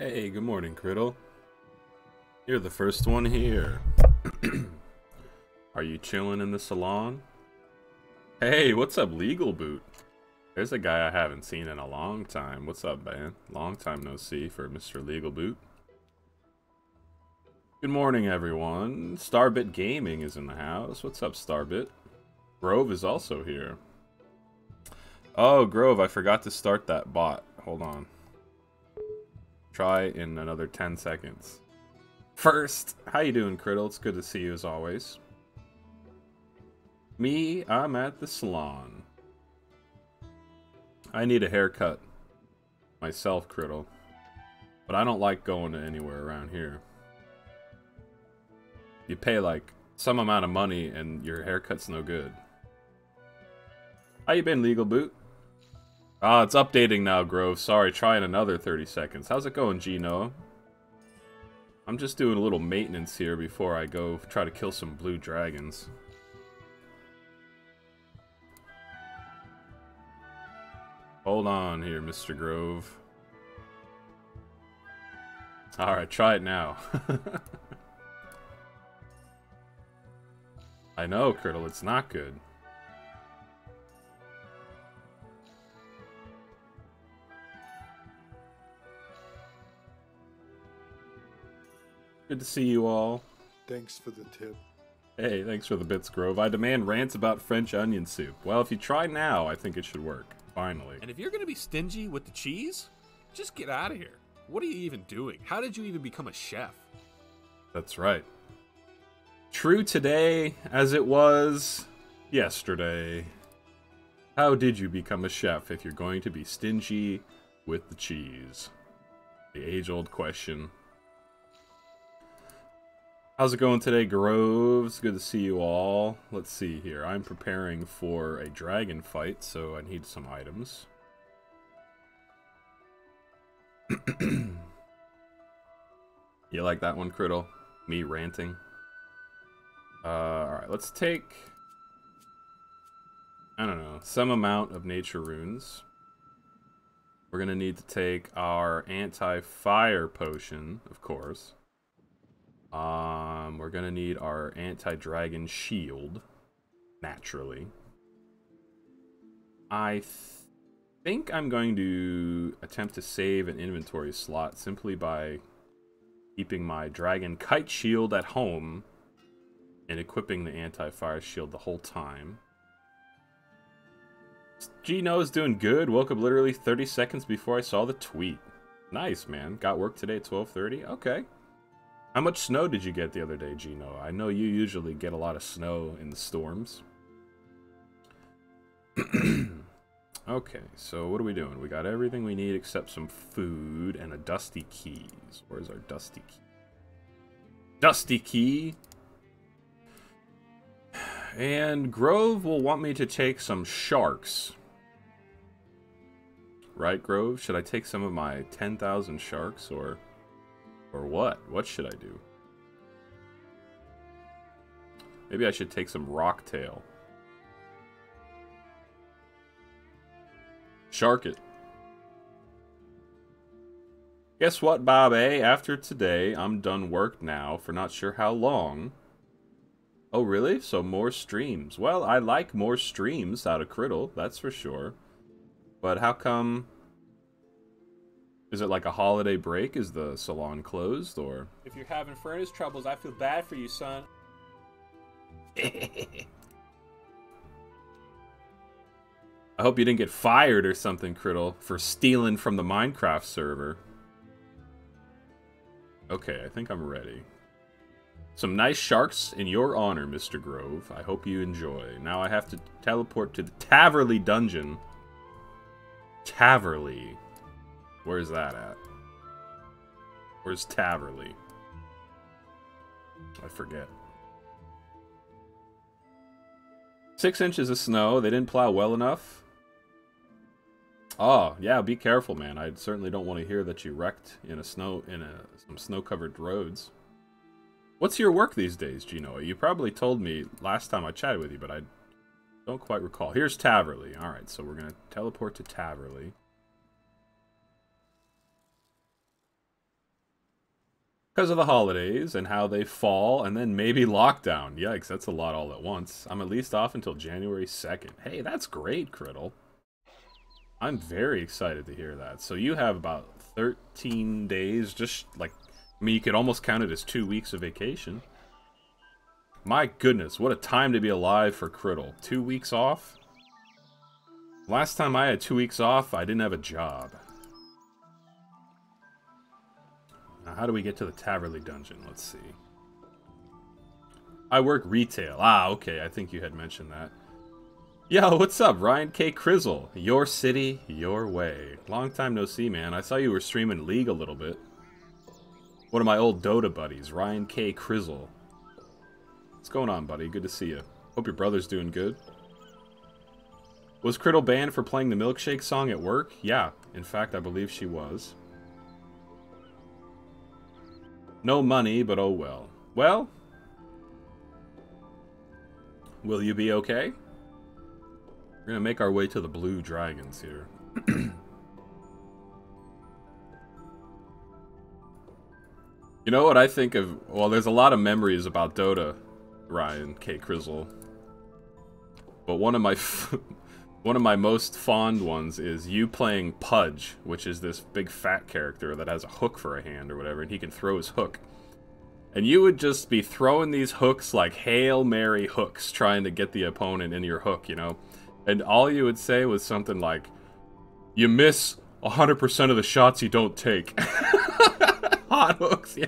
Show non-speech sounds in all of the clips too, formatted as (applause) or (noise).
Hey, good morning, Criddle. You're the first one here. (clears throat) Are you chilling in the salon? Hey, what's up, Legal Boot? There's a guy I haven't seen in a long time. What's up, man? Long time no see for Mr. Legal Boot. Good morning, everyone. Starbit Gaming is in the house. What's up, Starbit? Grove is also here. Oh, Grove, I forgot to start that bot. Hold on. Try in another 10 seconds. First, how you doing, Criddle? It's good to see you as always. Me, I'm at the salon. I need a haircut. Myself, Criddle. But I don't like going to anywhere around here. You pay like some amount of money and your haircut's no good. How you been, Legal Boot? Ah, it's updating now, Grove. Sorry, try in another 30 seconds. How's it going, Gino? I'm just doing a little maintenance here before I go try to kill some blue dragons. Hold on here, Mr. Grove. Alright, try it now. (laughs) I know, Criddle, it's not good. Good to see you all. Thanks for the tip. Hey, thanks for the bits, Grove. I demand rants about French onion soup. Well, if you try now, I think it should work. Finally. And if you're gonna be stingy with the cheese, just get out of here. What are you even doing? How did you even become a chef? That's right. True today as it was yesterday. How did you become a chef if you're going to be stingy with the cheese? The age old question. How's it going today, Groves? Good to see you all. Let's see here. I'm preparing for a dragon fight, so I need some items. (clears throat) you like that one, Criddle? Me ranting? Uh, alright, let's take... I don't know, some amount of nature runes. We're gonna need to take our anti-fire potion, of course. Um, we're gonna need our anti-dragon shield, naturally. I th think I'm going to attempt to save an inventory slot simply by keeping my dragon kite shield at home and equipping the anti-fire shield the whole time. Gino is doing good. Woke up literally 30 seconds before I saw the tweet. Nice, man. Got work today at 12.30? Okay. How much snow did you get the other day, Gino? I know you usually get a lot of snow in the storms. (clears throat) okay, so what are we doing? We got everything we need except some food and a dusty keys. Where's our dusty key? Dusty key! And Grove will want me to take some sharks. Right, Grove? Should I take some of my 10,000 sharks, or... Or what? What should I do? Maybe I should take some rocktail. Shark it. Guess what, Bob A? After today, I'm done work now for not sure how long. Oh, really? So more streams. Well, I like more streams out of Criddle, that's for sure. But how come... Is it like a holiday break? Is the salon closed, or... If you're having furnace troubles, I feel bad for you, son. (laughs) I hope you didn't get fired or something, Criddle, for stealing from the Minecraft server. Okay, I think I'm ready. Some nice sharks in your honor, Mr. Grove. I hope you enjoy. Now I have to teleport to the Taverley dungeon. Taverley. Where's that at? Where's Taverley? I forget. Six inches of snow. They didn't plow well enough. Oh, yeah, be careful, man. I certainly don't want to hear that you wrecked in a snow in a, some snow-covered roads. What's your work these days, Gino? You probably told me last time I chatted with you, but I don't quite recall. Here's Taverley. All right, so we're going to teleport to Taverley. Because of the holidays and how they fall, and then maybe lockdown. Yikes, that's a lot all at once. I'm at least off until January 2nd. Hey, that's great, Criddle. I'm very excited to hear that. So you have about 13 days, just like, I mean, you could almost count it as two weeks of vacation. My goodness, what a time to be alive for Criddle. Two weeks off? Last time I had two weeks off, I didn't have a job. Now, how do we get to the Taverley dungeon? Let's see. I work retail. Ah, okay, I think you had mentioned that. Yo, what's up, Ryan K. Crizzle? Your city, your way. Long time no see, man. I saw you were streaming League a little bit. One of my old Dota buddies, Ryan K. Crizzle. What's going on, buddy? Good to see you. Hope your brother's doing good. Was Criddle banned for playing the milkshake song at work? Yeah, in fact, I believe she was. No money, but oh well. Well, will you be okay? We're gonna make our way to the blue dragons here. (clears throat) you know what I think of? Well, there's a lot of memories about Dota, Ryan K. Crizzle. But one of my (laughs) one of my most fond ones is you playing Pudge, which is this big fat character that has a hook for a hand or whatever, and he can throw his hook. And you would just be throwing these hooks like Hail Mary hooks, trying to get the opponent in your hook, you know? And all you would say was something like, You miss 100% of the shots you don't take. (laughs) Hot hooks, yeah.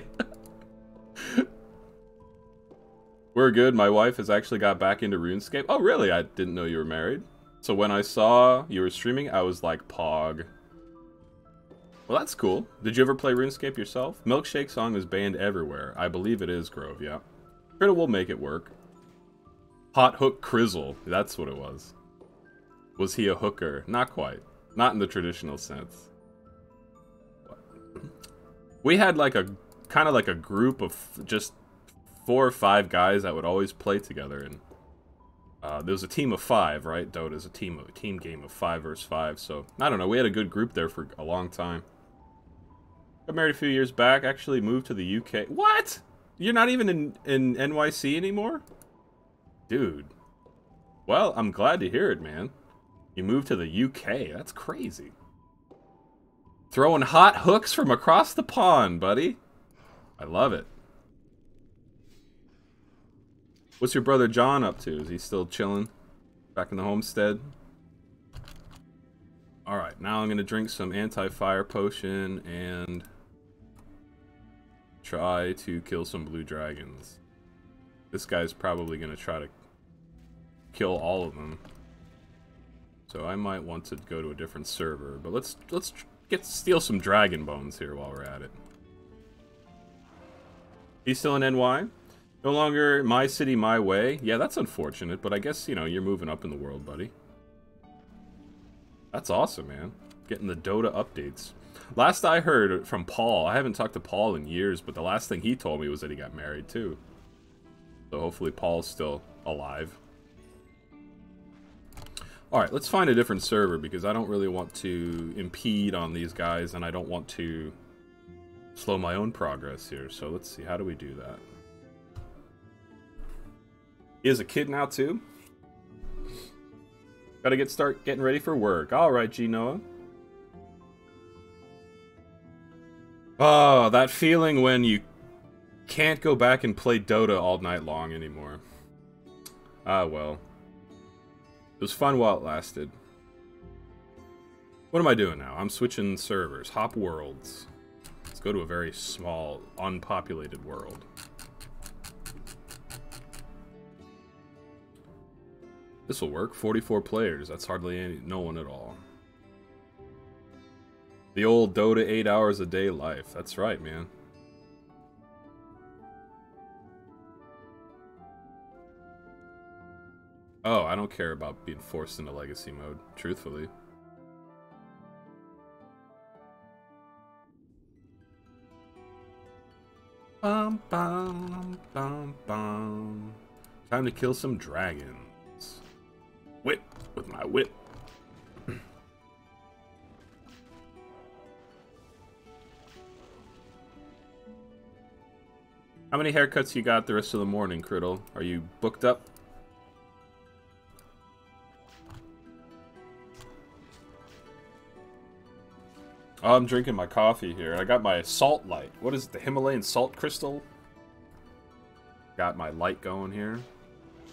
We're good. My wife has actually got back into RuneScape. Oh, really? I didn't know you were married. So when I saw you were streaming, I was like, Pog. Well, that's cool. Did you ever play RuneScape yourself? Milkshake Song is banned everywhere. I believe it is, Grove, yeah. Critter will make it work. Hot Hook Crizzle. That's what it was. Was he a hooker? Not quite. Not in the traditional sense. (clears throat) We had like a kind of like a group of just four or five guys that would always play together and uh, there was a team of five, right? Dota's a team of a team game of five versus five. So I don't know. We had a good group there for a long time. Got married a few years back. Actually moved to the UK. What? You're not even in in NYC anymore, dude. Well, I'm glad to hear it, man. You moved to the UK. That's crazy. Throwing hot hooks from across the pond, buddy. I love it. What's your brother John up to? Is he still chilling? Back in the homestead? Alright, now I'm going to drink some anti-fire potion and try to kill some blue dragons. This guy's probably going to try to kill all of them. So I might want to go to a different server, but let's let's get steal some dragon bones here while we're at it. He's still in NY? No longer my city, my way. Yeah, that's unfortunate, but I guess, you know, you're moving up in the world, buddy. That's awesome, man. Getting the Dota updates. Last I heard from Paul, I haven't talked to Paul in years, but the last thing he told me was that he got married, too. So hopefully Paul's still alive. Alright, let's find a different server, because I don't really want to impede on these guys, and I don't want to slow my own progress here. So let's see, how do we do that? Has a kid now too. Gotta get start getting ready for work. All right, Gino. Oh, that feeling when you can't go back and play Dota all night long anymore. Ah, well. It was fun while it lasted. What am I doing now? I'm switching servers. Hop worlds. Let's go to a very small, unpopulated world. This will work. 44 players. That's hardly any, no one at all. The old Dota 8 hours a day life. That's right, man. Oh, I don't care about being forced into legacy mode, truthfully. Bum, bum, bum, bum. Time to kill some dragons whip with my whip. (clears throat) How many haircuts you got the rest of the morning, Criddle? Are you booked up? Oh, I'm drinking my coffee here. I got my salt light. What is it, the Himalayan salt crystal? Got my light going here.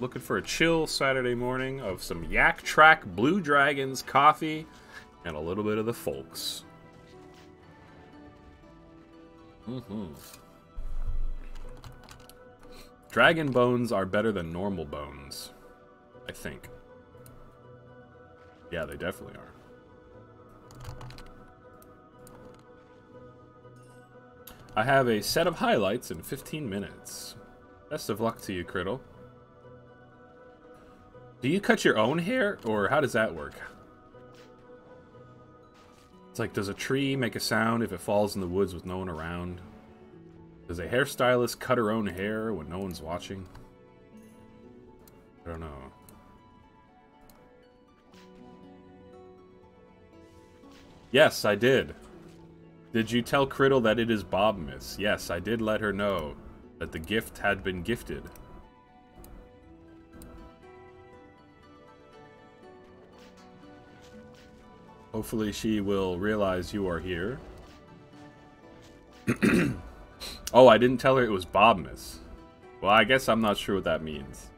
Looking for a chill Saturday morning of some Yak Track Blue Dragons coffee and a little bit of the folks. Mm-hmm. Dragon bones are better than normal bones. I think. Yeah, they definitely are. I have a set of highlights in 15 minutes. Best of luck to you, Criddle. Do you cut your own hair, or how does that work? It's like, does a tree make a sound if it falls in the woods with no one around? Does a hairstylist cut her own hair when no one's watching? I don't know. Yes, I did. Did you tell Criddle that it is Bobmas? Yes, I did let her know that the gift had been gifted. Hopefully she will realize you are here. (clears throat) oh, I didn't tell her it was Bobmas. Well, I guess I'm not sure what that means.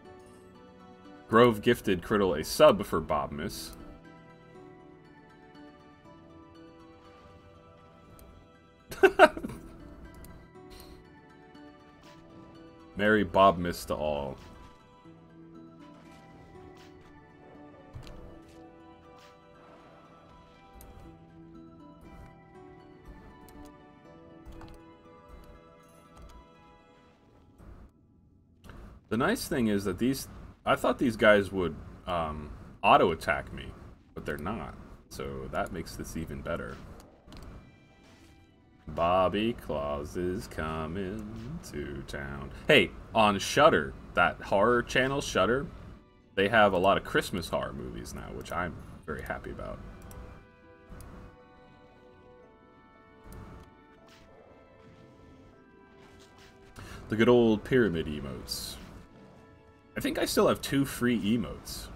Grove gifted Criddle a sub for Bobmas. (laughs) Merry Bobmas to all. The nice thing is that these... I thought these guys would um, auto-attack me, but they're not. So that makes this even better. Bobby Claus is coming to town. Hey, on Shudder, that horror channel Shudder, they have a lot of Christmas horror movies now, which I'm very happy about. The good old pyramid emotes. I think I still have two free emotes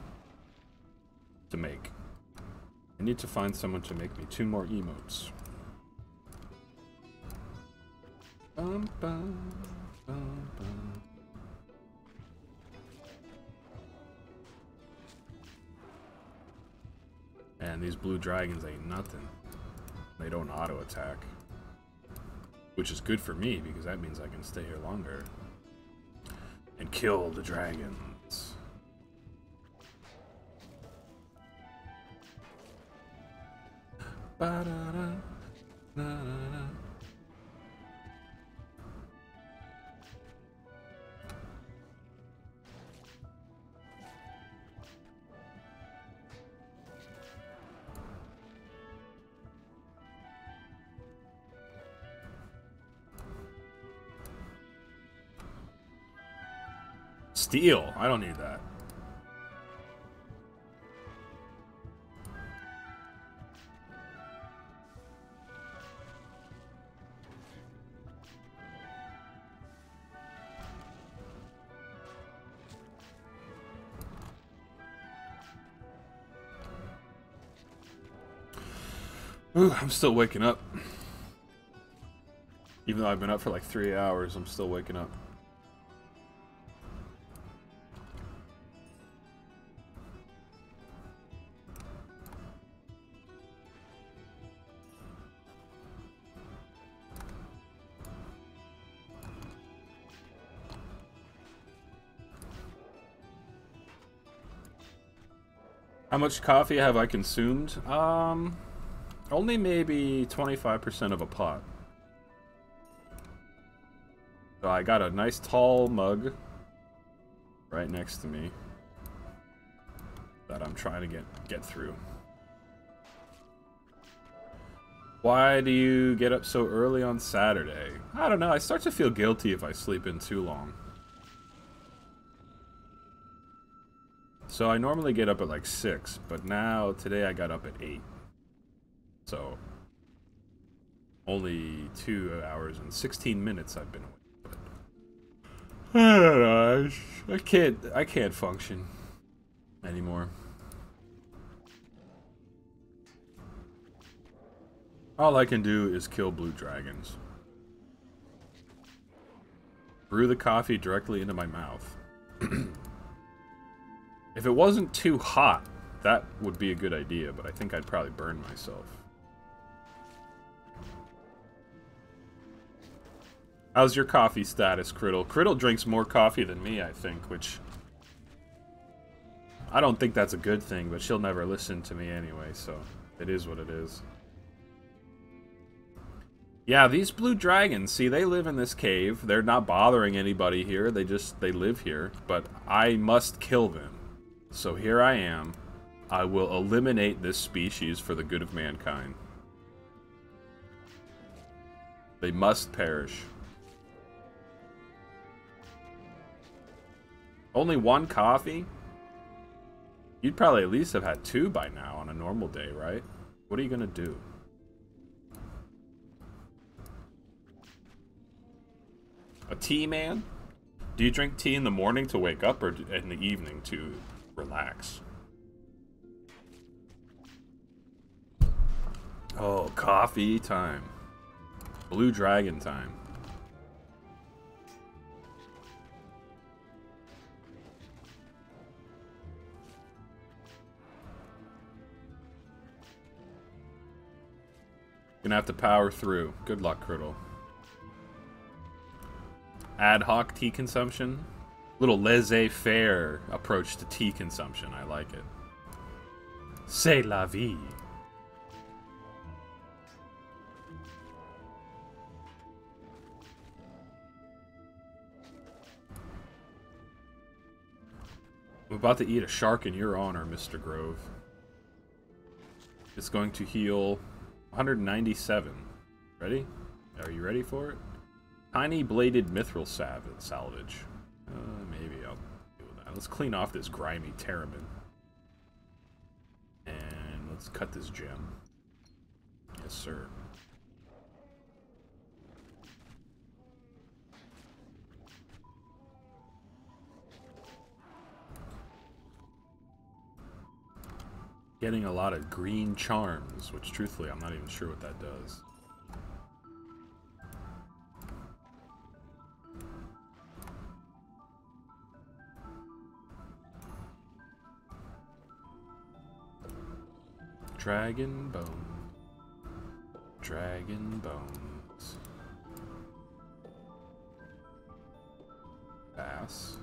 to make. I need to find someone to make me two more emotes. Bum, bum, bum, and these blue dragons ain't nothing. They don't auto attack. Which is good for me because that means I can stay here longer. And kill the dragons. Ba -da -da, -na Steel. I don't need that. Ooh, I'm still waking up. Even though I've been up for like three hours, I'm still waking up. How much coffee have I consumed? Um, only maybe 25% of a pot. So I got a nice tall mug right next to me that I'm trying to get get through. Why do you get up so early on Saturday? I don't know. I start to feel guilty if I sleep in too long. So I normally get up at like 6, but now, today I got up at 8. So, only 2 hours and 16 minutes I've been awake. (sighs) I can't. I can't function anymore. All I can do is kill blue dragons. Brew the coffee directly into my mouth. (clears throat) if it wasn't too hot, that would be a good idea, but I think I'd probably burn myself. How's your coffee status, Criddle? Criddle drinks more coffee than me, I think, which... I don't think that's a good thing, but she'll never listen to me anyway, so it is what it is. Yeah, these blue dragons, see, they live in this cave. They're not bothering anybody here. They just, they live here. But I must kill them. So here I am. I will eliminate this species for the good of mankind. They must perish. Only one coffee? You'd probably at least have had two by now on a normal day, right? What are you gonna do? A tea man? Do you drink tea in the morning to wake up or in the evening to relax? Oh, coffee time. Blue dragon time. Gonna have to power through. Good luck, Criddle. Ad hoc tea consumption. Little laissez-faire approach to tea consumption. I like it. C'est la vie. I'm about to eat a shark in your honor, Mr. Grove. It's going to heal 197. Ready? Are you ready for it? Tiny bladed mithril salvage. Uh, maybe I'll do that. Let's clean off this grimy Tarromin. And let's cut this gem. Yes, sir. getting a lot of green charms, which truthfully I'm not even sure what that does. Dragon bone. Dragon bones. Pass.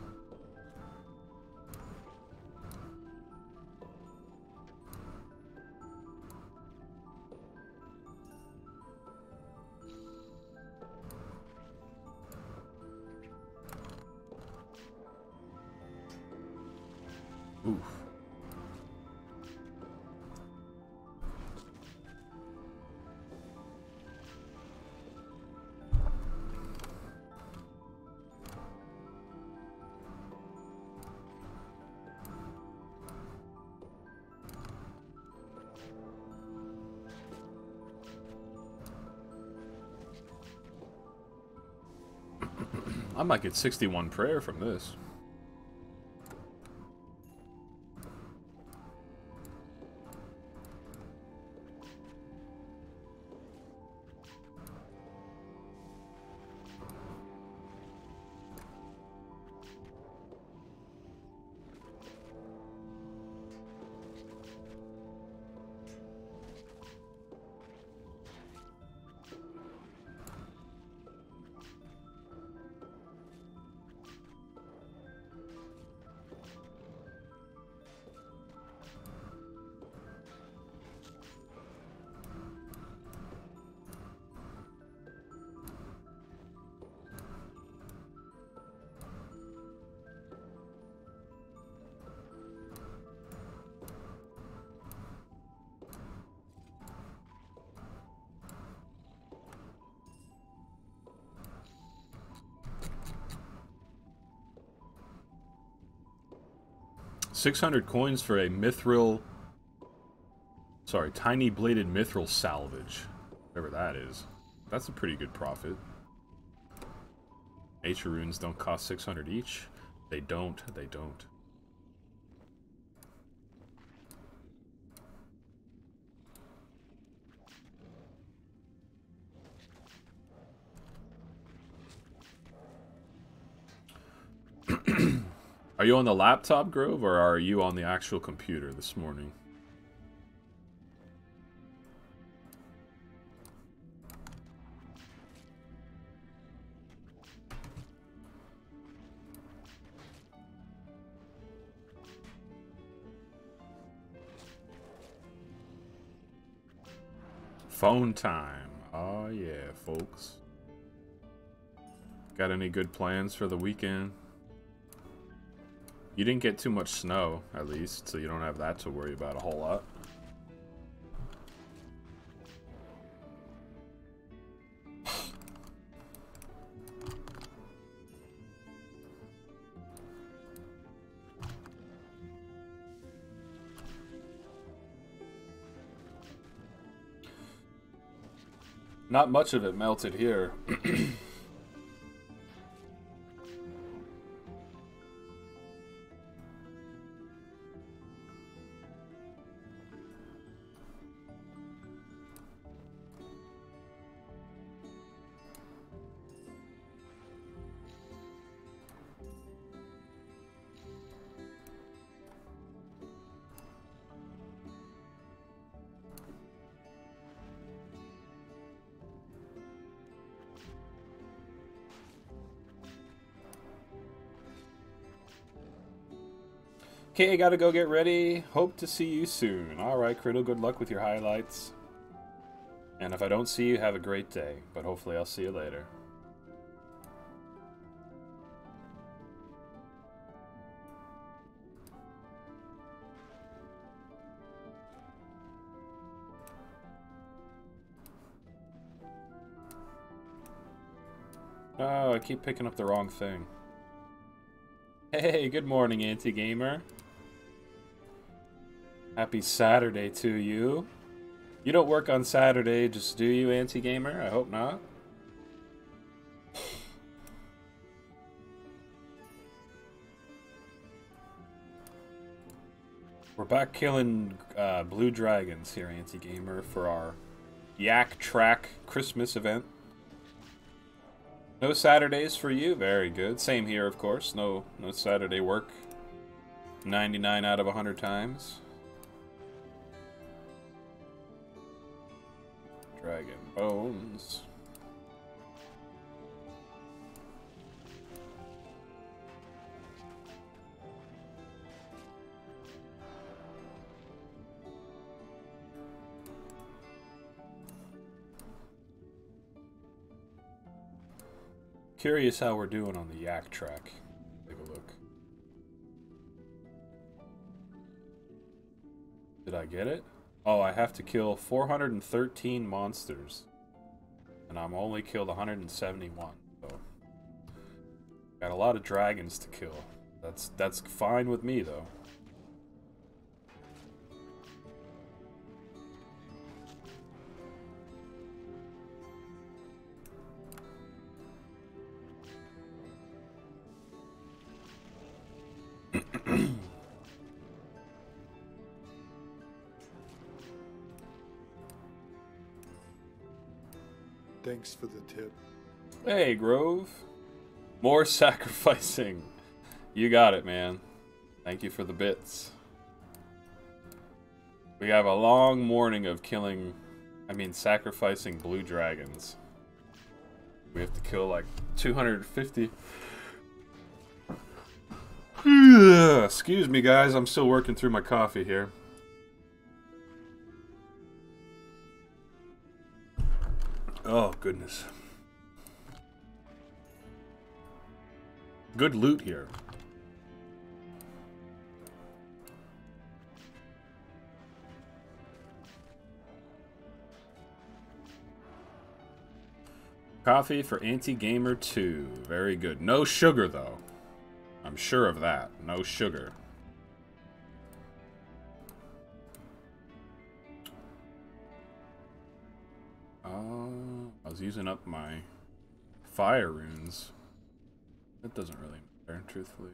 I might get 61 prayer from this. Six hundred coins for a mithril. Sorry, tiny bladed mithril salvage, whatever that is. That's a pretty good profit. Nature runes don't cost 600 each. They don't, they don't. Are you on the laptop, Grove, or are you on the actual computer this morning? Phone time. Oh yeah, folks. Got any good plans for the weekend? You didn't get too much snow, at least, so you don't have that to worry about a whole lot. Not much of it melted here. (clears throat) Okay, gotta go get ready. Hope to see you soon. Alright, Criddle, good luck with your highlights. And if I don't see you, have a great day. But hopefully I'll see you later. Oh, I keep picking up the wrong thing. Hey, good morning, anti-gamer. Happy Saturday to you. You don't work on Saturday, just do you, anti-gamer? I hope not. We're back killing uh, blue dragons here, anti-gamer, for our Yak Track Christmas event. No Saturdays for you? Very good. Same here, of course. No, no Saturday work. 99 out of 100 times. Dragon Bones. Curious how we're doing on the yak track. Take a look. Did I get it? Oh, I have to kill 413 monsters. And I'm only killed 171. So got a lot of dragons to kill. That's that's fine with me though. Tip. Hey, Grove. More (laughs) sacrificing. You got it, man. Thank you for the bits. We have a long morning of killing, I mean, sacrificing blue dragons. We have to kill like 250. Excuse me, guys. I'm still working through my coffee here. Oh, goodness. Good loot here. Coffee for Anti-Gamer 2. Very good. No sugar, though. I'm sure of that. No sugar. Uh, I was using up my fire runes. It doesn't really matter, truthfully.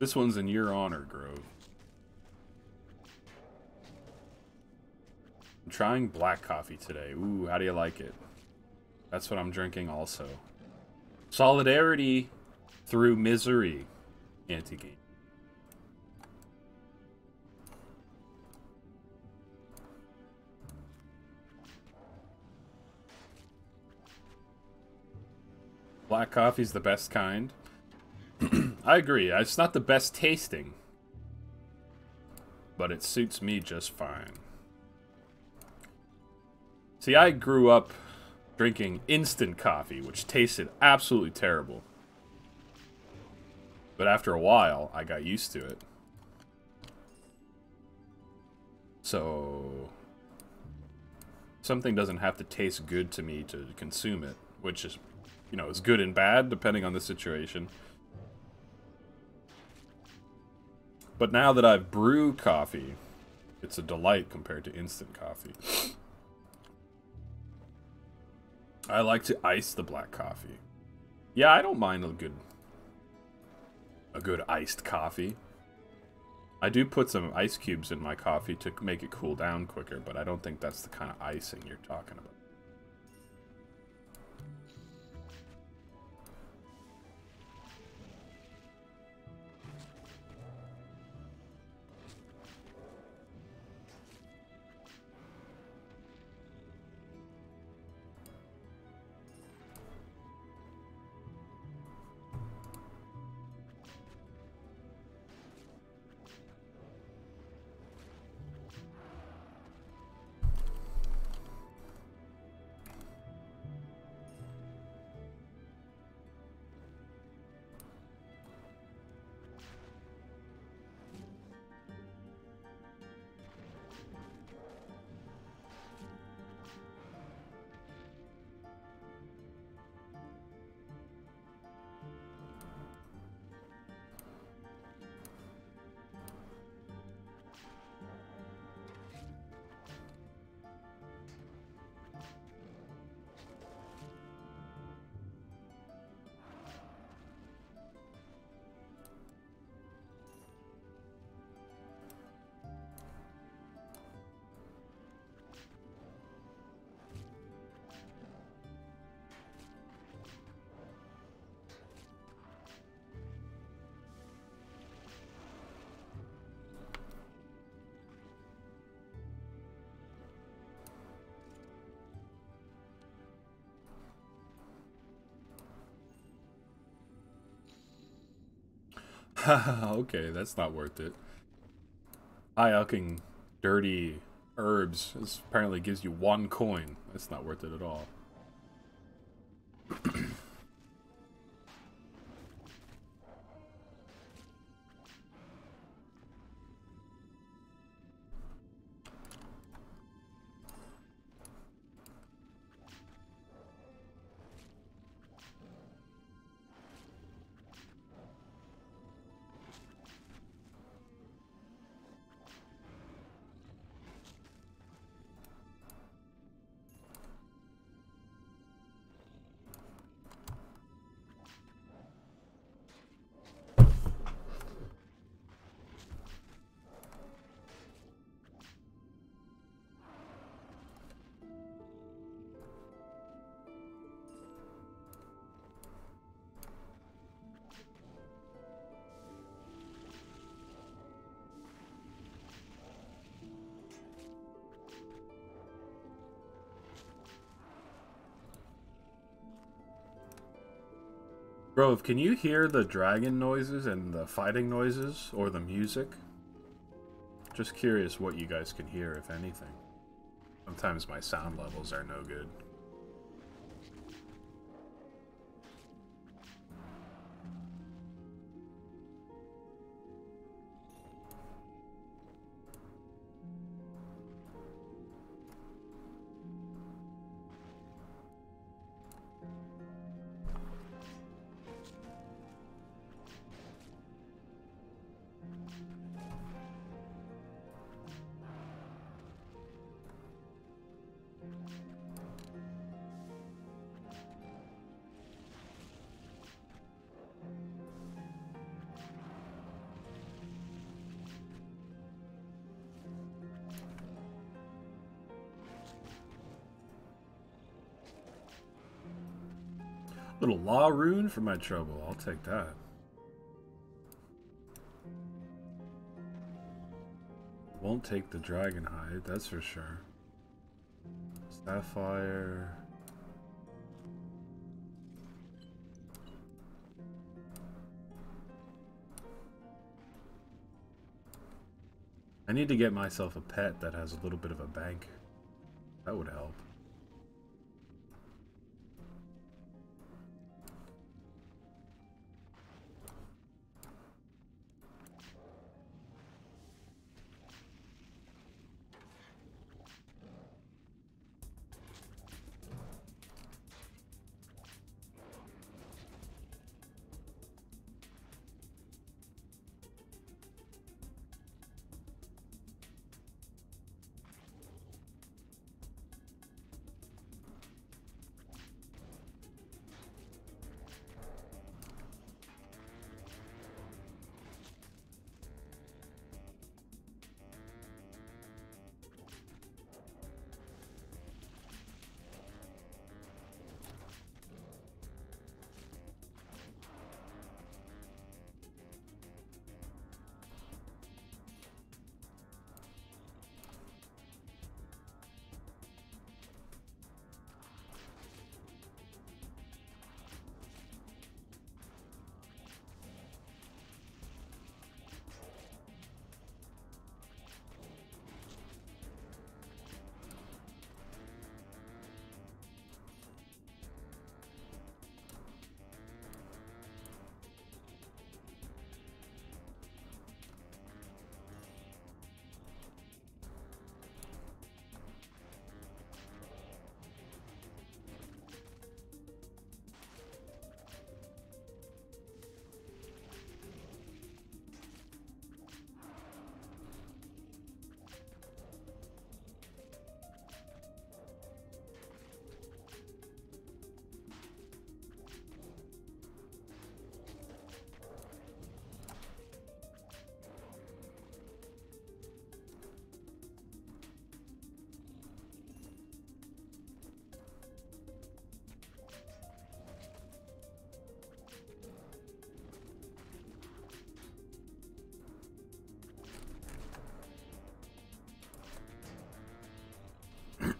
This one's in your honor, Grove. I'm trying black coffee today. Ooh, how do you like it? That's what I'm drinking also. Solidarity through misery. Anti-game. Black coffee's the best kind. (clears throat) I agree. Uh, it's not the best tasting. But it suits me just fine. See, I grew up drinking instant coffee, which tasted absolutely terrible. But after a while, I got used to it. So... Something doesn't have to taste good to me to consume it, which is, you know, is good and bad, depending on the situation. But now that I've brewed coffee, it's a delight compared to instant coffee. I like to ice the black coffee. Yeah, I don't mind a good a good iced coffee. I do put some ice cubes in my coffee to make it cool down quicker, but I don't think that's the kind of icing you're talking about. (laughs) okay, that's not worth it. High alching dirty herbs this apparently gives you one coin. That's not worth it at all. Can you hear the dragon noises and the fighting noises or the music? Just curious what you guys can hear, if anything. Sometimes my sound levels are no good. Law rune for my trouble. I'll take that. Won't take the dragon hide, that's for sure. Sapphire. I need to get myself a pet that has a little bit of a bank. That would help.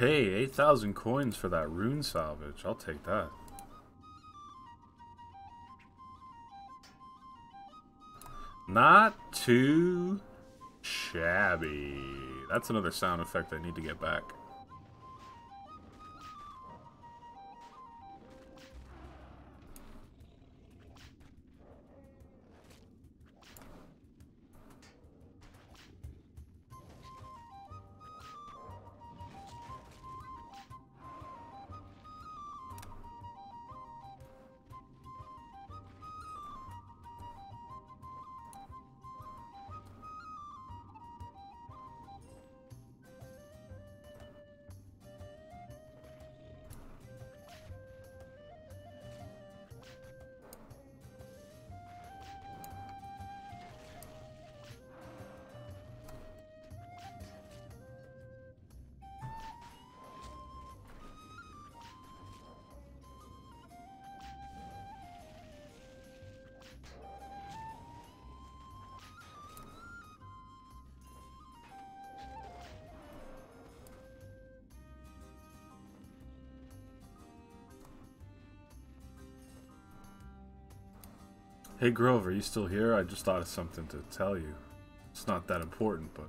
Hey, 8,000 coins for that rune salvage. I'll take that. Not too shabby. That's another sound effect I need to get back. Hey Grove, are you still here? I just thought of something to tell you. It's not that important, but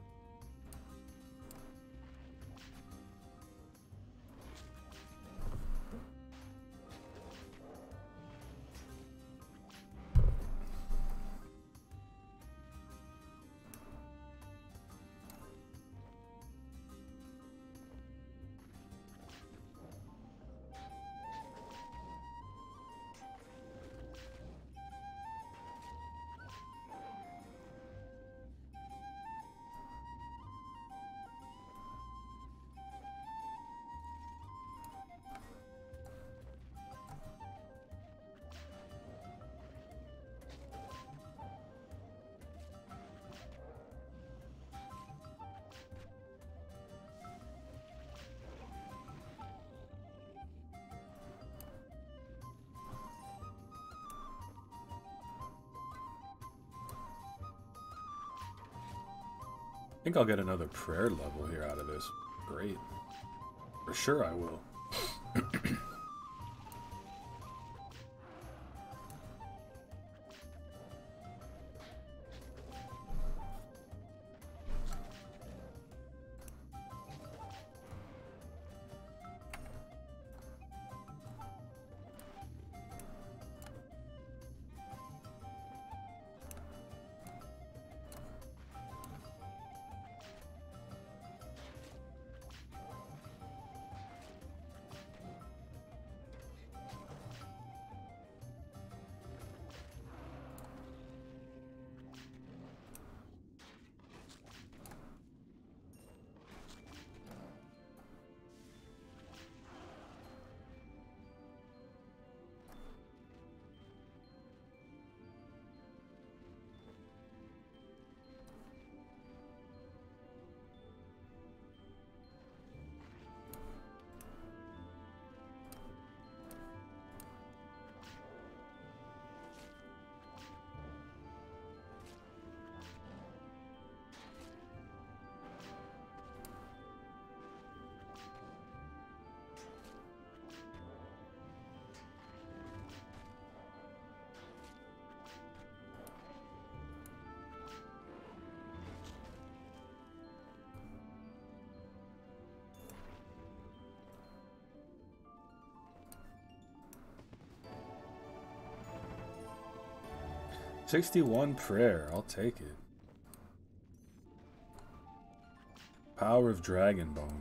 think I'll get another prayer level here out of this. Great. For sure I will. (clears throat) 61 prayer, I'll take it. Power of Dragon Bones.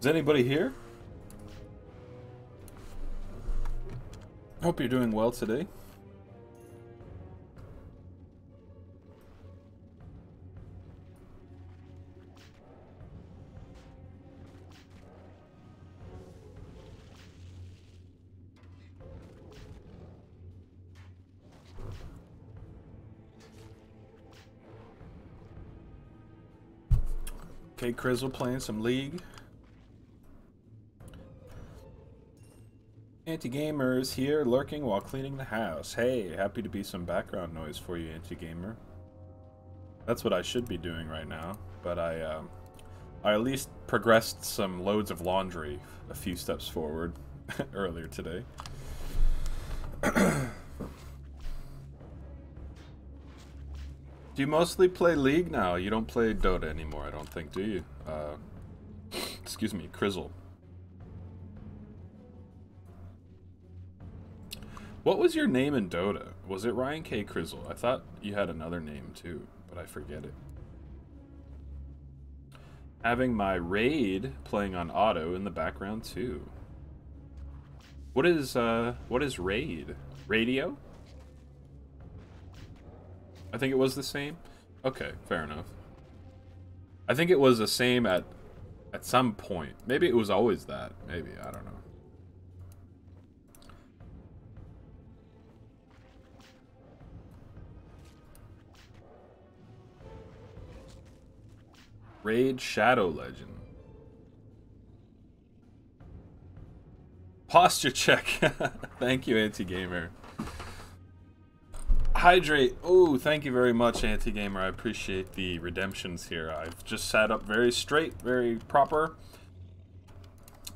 Is anybody here? Hope you're doing well today. Okay, Crizzle playing some League. Anti-gamer is here lurking while cleaning the house. Hey, happy to be some background noise for you, anti-gamer. That's what I should be doing right now, but I, um, I at least progressed some loads of laundry a few steps forward (laughs) earlier today. (clears throat) Do you mostly play League now? You don't play Dota anymore, I don't think, do you? Uh, (sniffs) excuse me, Crizzle. What was your name in Dota? Was it Ryan K. Crizzle? I thought you had another name too, but I forget it. Having my raid playing on auto in the background too. What is uh what is raid? Radio? I think it was the same. Okay, fair enough. I think it was the same at at some point. Maybe it was always that. Maybe, I don't know. Raid Shadow Legend. Posture check. (laughs) Thank you, Anti-Gamer. Hydrate. Oh, thank you very much, Anti-Gamer. I appreciate the redemptions here. I've just sat up very straight, very proper.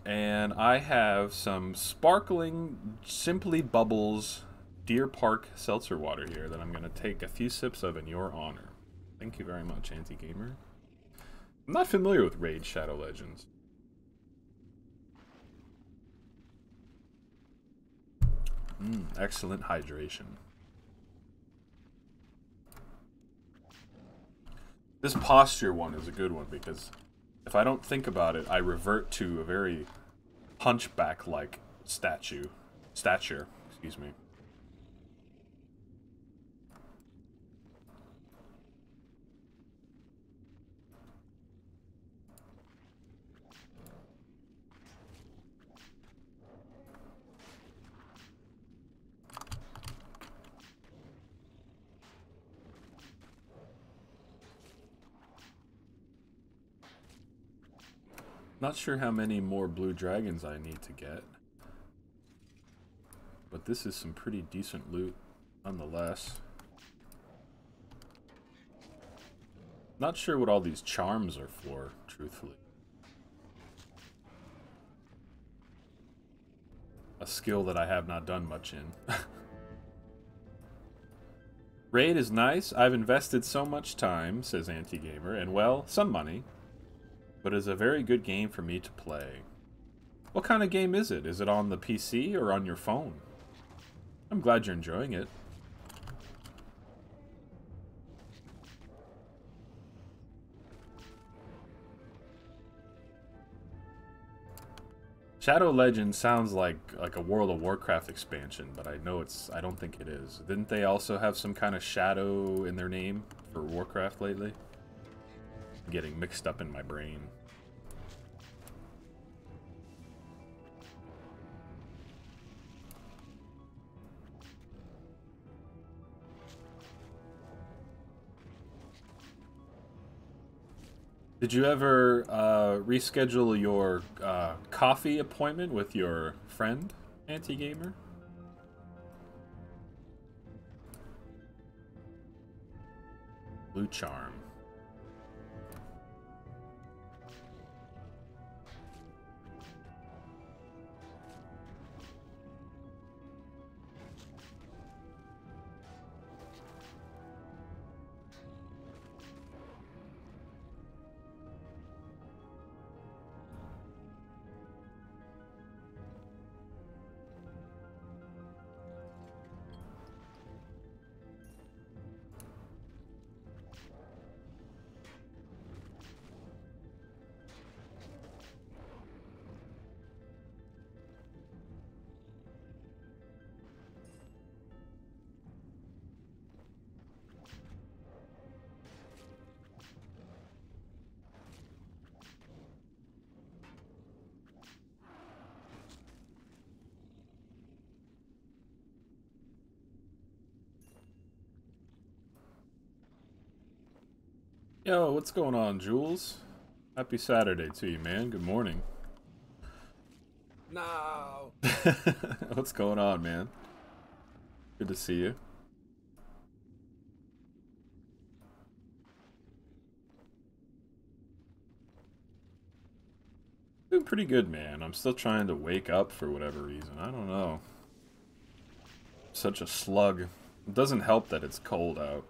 And I have some sparkling Simply Bubbles Deer Park seltzer water here that I'm going to take a few sips of in your honor. Thank you very much, Anti-Gamer. I'm not familiar with Raid Shadow Legends. Mm, excellent hydration. This posture one is a good one because if I don't think about it, I revert to a very hunchback-like statue, stature, excuse me. Not sure how many more blue dragons I need to get. But this is some pretty decent loot nonetheless. Not sure what all these charms are for, truthfully. A skill that I have not done much in. (laughs) Raid is nice. I've invested so much time, says Anti-Gamer, and well, some money but is a very good game for me to play. What kind of game is it? Is it on the PC or on your phone? I'm glad you're enjoying it. Shadow Legends sounds like like a World of Warcraft expansion, but I know it's I don't think it is. Didn't they also have some kind of shadow in their name for Warcraft lately? Getting mixed up in my brain. Did you ever uh, reschedule your uh, coffee appointment with your friend, Anti-Gamer? Blue Charm. Yo, what's going on, Jules? Happy Saturday to you, man. Good morning. No. (laughs) what's going on, man? Good to see you. Doing pretty good, man. I'm still trying to wake up for whatever reason. I don't know. Such a slug. It doesn't help that it's cold out.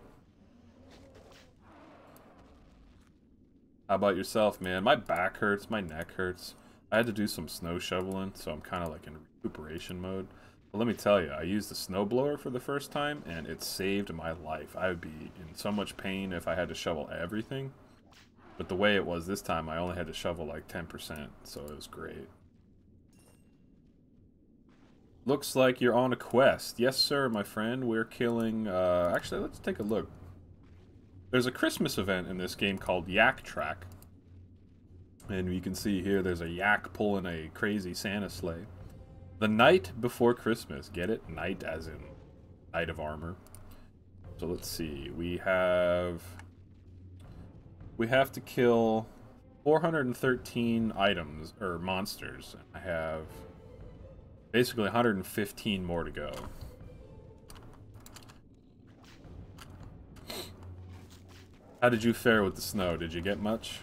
How about yourself, man? My back hurts, my neck hurts. I had to do some snow shoveling, so I'm kind of like in recuperation mode. But let me tell you, I used the snowblower for the first time, and it saved my life. I would be in so much pain if I had to shovel everything. But the way it was this time, I only had to shovel like 10%, so it was great. Looks like you're on a quest. Yes, sir, my friend. We're killing... Uh, actually, let's take a look. There's a Christmas event in this game called Yak Track. And you can see here there's a yak pulling a crazy Santa sleigh. The night before Christmas. Get it? Night as in Knight of Armor. So let's see. We have... We have to kill 413 items, or monsters. I have basically 115 more to go. How did you fare with the snow? Did you get much?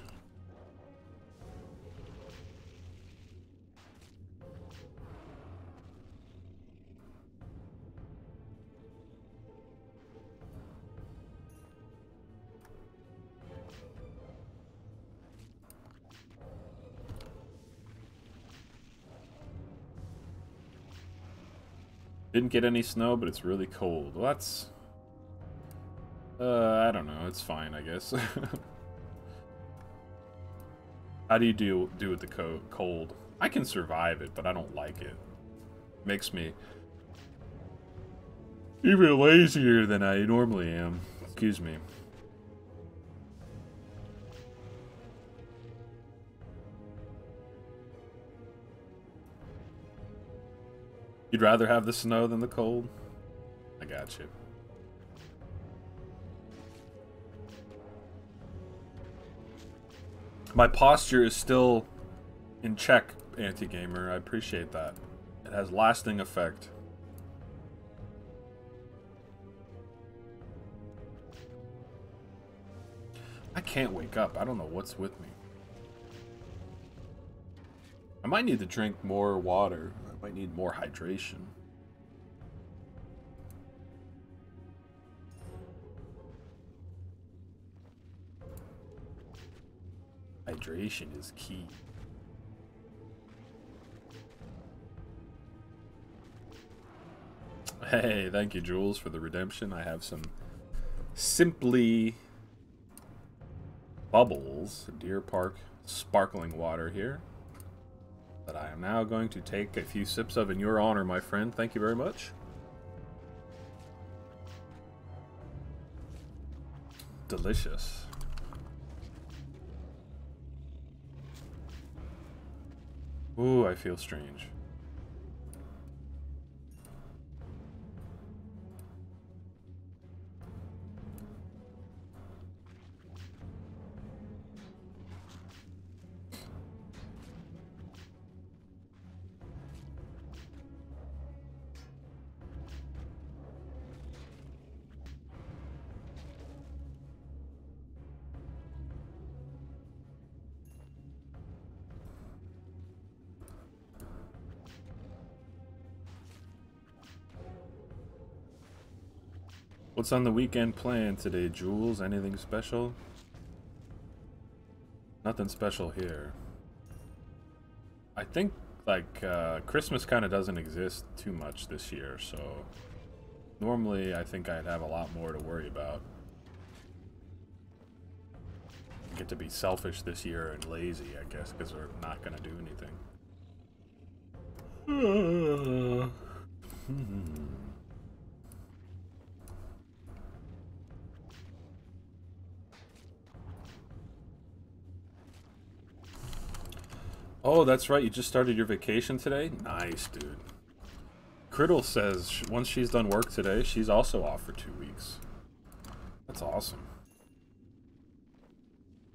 Didn't get any snow, but it's really cold. Well, that's... Uh, I don't know. It's fine, I guess. (laughs) How do you do, do with the co cold? I can survive it, but I don't like it. Makes me even lazier than I normally am. Excuse me. You'd rather have the snow than the cold? I got you. My posture is still in check, anti-gamer. I appreciate that. It has lasting effect. I can't wake up. I don't know what's with me. I might need to drink more water. I might need more hydration. Hydration is key. Hey, thank you, Jules, for the redemption. I have some Simply Bubbles Deer Park sparkling water here that I am now going to take a few sips of in your honor, my friend. Thank you very much. Delicious. Ooh, I feel strange. What's on the weekend plan today, Jules? Anything special? Nothing special here. I think, like, uh, Christmas kind of doesn't exist too much this year, so... Normally, I think I'd have a lot more to worry about. I get to be selfish this year and lazy, I guess, because we're not going to do anything. (sighs) hmm. Oh, that's right. You just started your vacation today? Nice, dude. Crizzle says once she's done work today, she's also off for two weeks. That's awesome.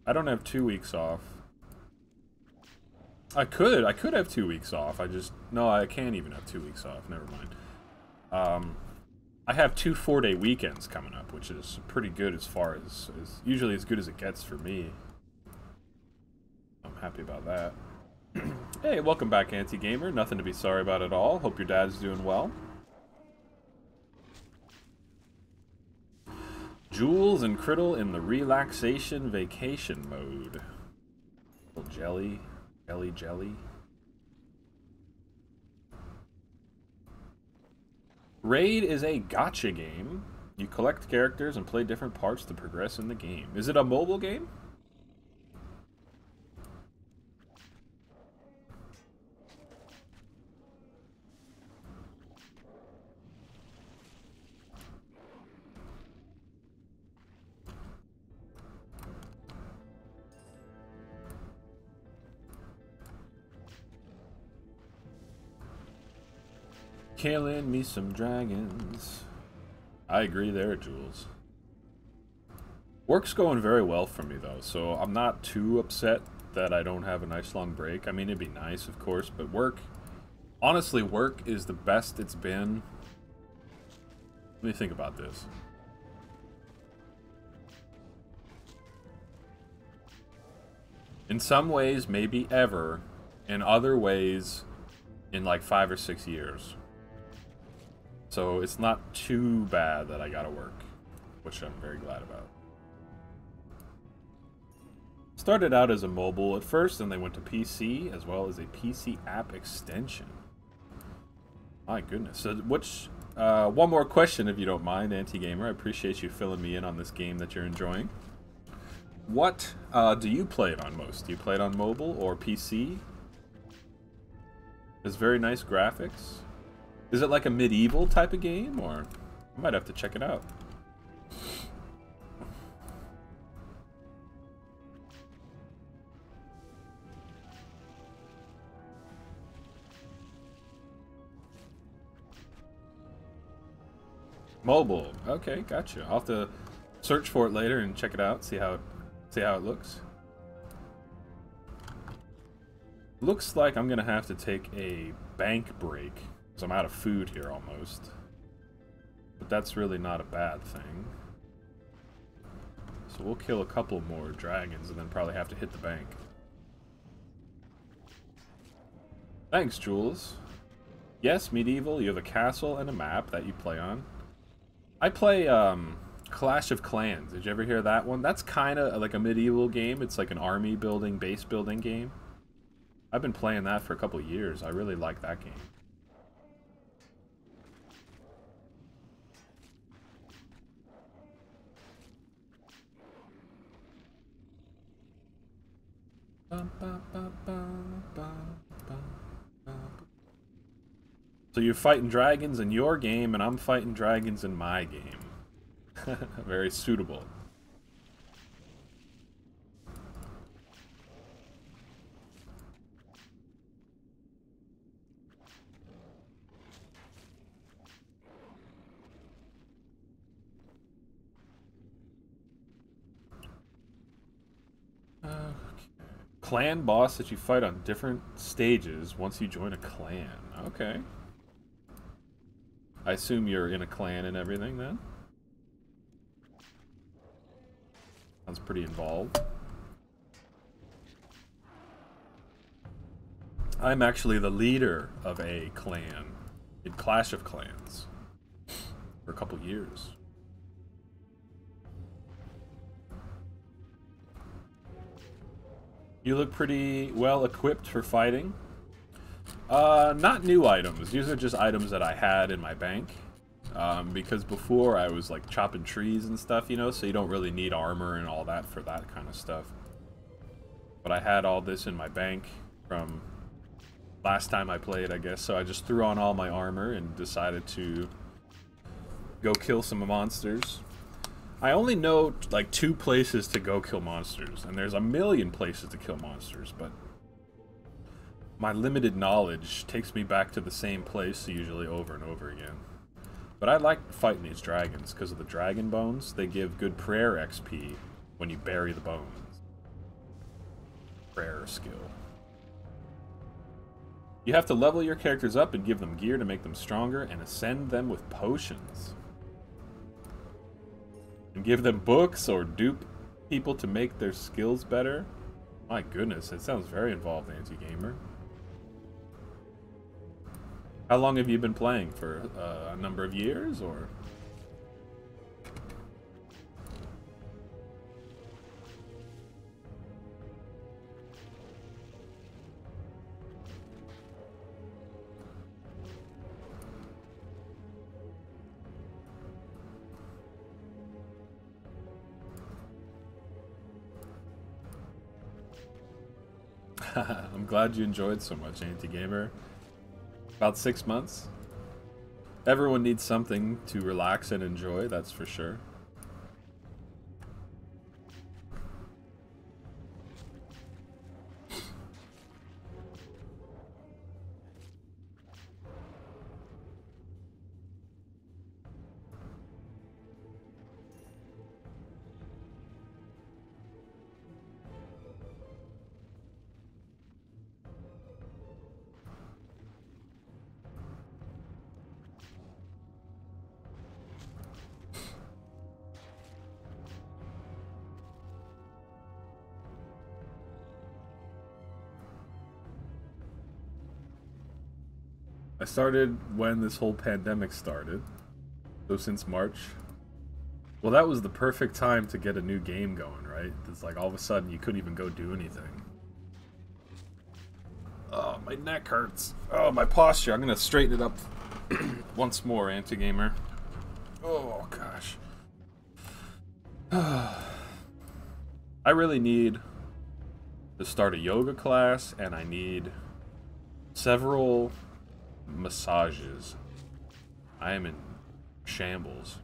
I don't have two weeks off. I could. I could have two weeks off. I just... No, I can't even have two weeks off. Never mind. Um, I have two four-day weekends coming up, which is pretty good as far as... as usually as good as it gets for me. I'm happy about that. (clears throat) hey, welcome back, Anti-Gamer. Nothing to be sorry about at all. Hope your dad's doing well. Jules and Crizzle in the relaxation vacation mode. Little jelly, jelly, jelly. Raid is a gacha game. You collect characters and play different parts to progress in the game. Is it a mobile game? Killing me some dragons. I agree there, Jules. Work's going very well for me, though, so I'm not too upset that I don't have a nice long break. I mean, it'd be nice, of course, but work... Honestly, work is the best it's been. Let me think about this. In some ways, maybe ever. In other ways, in like five or six years. So it's not too bad that I gotta work, which I'm very glad about. Started out as a mobile at first, and they went to PC, as well as a PC app extension. My goodness. So which, uh, one more question if you don't mind, Anti-Gamer. I appreciate you filling me in on this game that you're enjoying. What uh, do you play it on most? Do you play it on mobile or PC? It's very nice graphics. Is it like a medieval type of game, or I might have to check it out. Mobile. Okay, gotcha. I'll have to search for it later and check it out, see how it, see how it looks. Looks like I'm gonna have to take a bank break I'm out of food here almost. But that's really not a bad thing. So we'll kill a couple more dragons and then probably have to hit the bank. Thanks, Jules. Yes, Medieval, you have a castle and a map that you play on. I play um, Clash of Clans. Did you ever hear that one? That's kind of like a medieval game. It's like an army building, base building game. I've been playing that for a couple years. I really like that game. So you're fighting dragons in your game, and I'm fighting dragons in my game. (laughs) Very suitable. Clan boss that you fight on different stages once you join a clan. Okay. I assume you're in a clan and everything then? Sounds pretty involved. I'm actually the leader of a clan in Clash of Clans for a couple years. You look pretty well equipped for fighting. Uh, not new items. These are just items that I had in my bank. Um, because before I was like chopping trees and stuff, you know, so you don't really need armor and all that for that kind of stuff. But I had all this in my bank from last time I played, I guess, so I just threw on all my armor and decided to go kill some monsters. I only know like two places to go kill monsters, and there's a million places to kill monsters, but my limited knowledge takes me back to the same place usually over and over again. But I like fighting these dragons because of the dragon bones. They give good prayer XP when you bury the bones. prayer skill. You have to level your characters up and give them gear to make them stronger and ascend them with potions. And give them books or dupe people to make their skills better. My goodness, it sounds very involved, anti-gamer. How long have you been playing? For uh, a number of years, or? Glad you enjoyed so much, Anti-Gamer. About six months. Everyone needs something to relax and enjoy, that's for sure. Started when this whole pandemic started. So since March. Well, that was the perfect time to get a new game going, right? It's like all of a sudden you couldn't even go do anything. Oh, my neck hurts. Oh, my posture. I'm going to straighten it up (clears throat) once more, anti-gamer. Oh, gosh. (sighs) I really need to start a yoga class, and I need several massages. I am in shambles.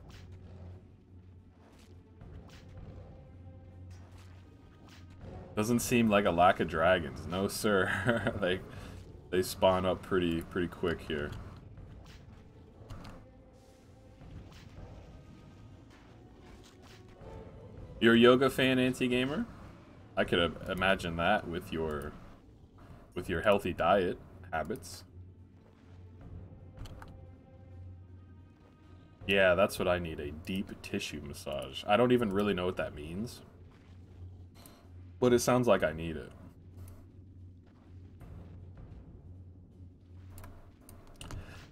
Doesn't seem like a lack of dragons. No, sir. (laughs) they they spawn up pretty pretty quick here. You're a yoga fan, anti-gamer? I could imagine that with your with your healthy diet habits. Yeah, that's what I need, a deep tissue massage. I don't even really know what that means. But it sounds like I need it.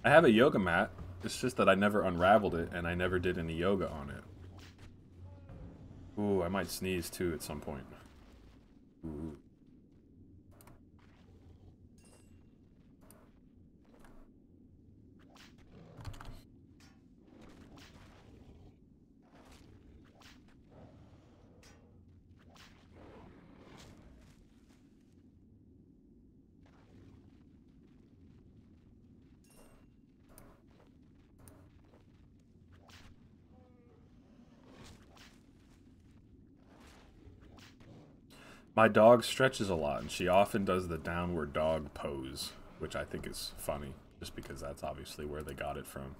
I have a yoga mat. It's just that I never unraveled it and I never did any yoga on it. Ooh, I might sneeze too at some point. Ooh. My dog stretches a lot, and she often does the downward dog pose, which I think is funny, just because that's obviously where they got it from.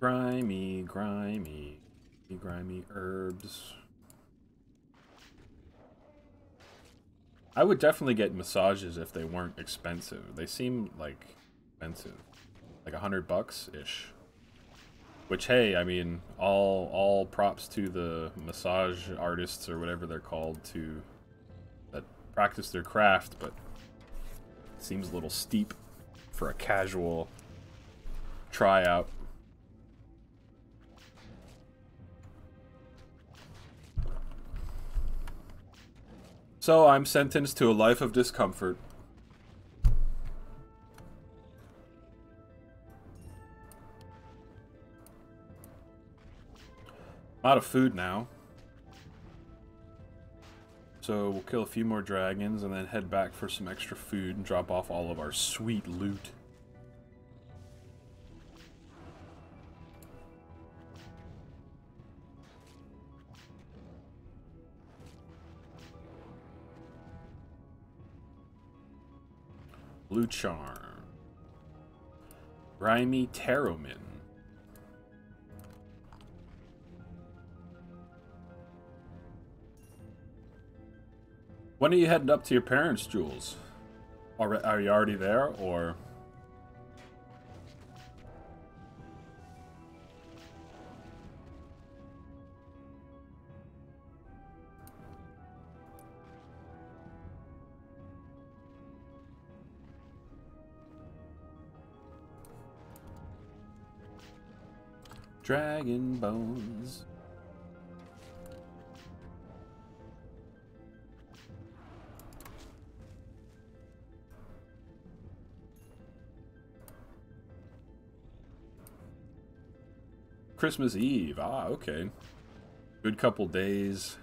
Grimy, grimy, grimy herbs. I would definitely get massages if they weren't expensive. They seem like expensive. Like a hundred bucks ish. Which hey, I mean, all all props to the massage artists or whatever they're called to that practice their craft, but seems a little steep for a casual tryout. So I'm sentenced to a life of discomfort. Out of food now. So we'll kill a few more dragons and then head back for some extra food and drop off all of our sweet loot. Loot charm. Grimy Tarromin. When are you heading up to your parents, Jules? Are, are you already there, or... Dragon Bones. Christmas Eve. Ah, okay. Good couple days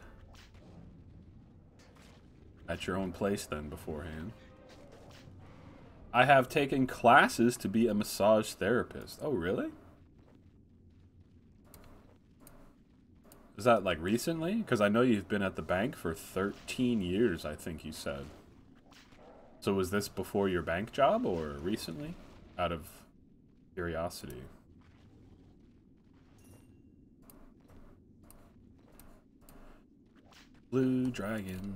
at your own place then beforehand. I have taken classes to be a massage therapist. Oh, really? Is that like recently? Because I know you've been at the bank for 13 years, I think you said. So was this before your bank job or recently? Out of curiosity. Blue Dragon.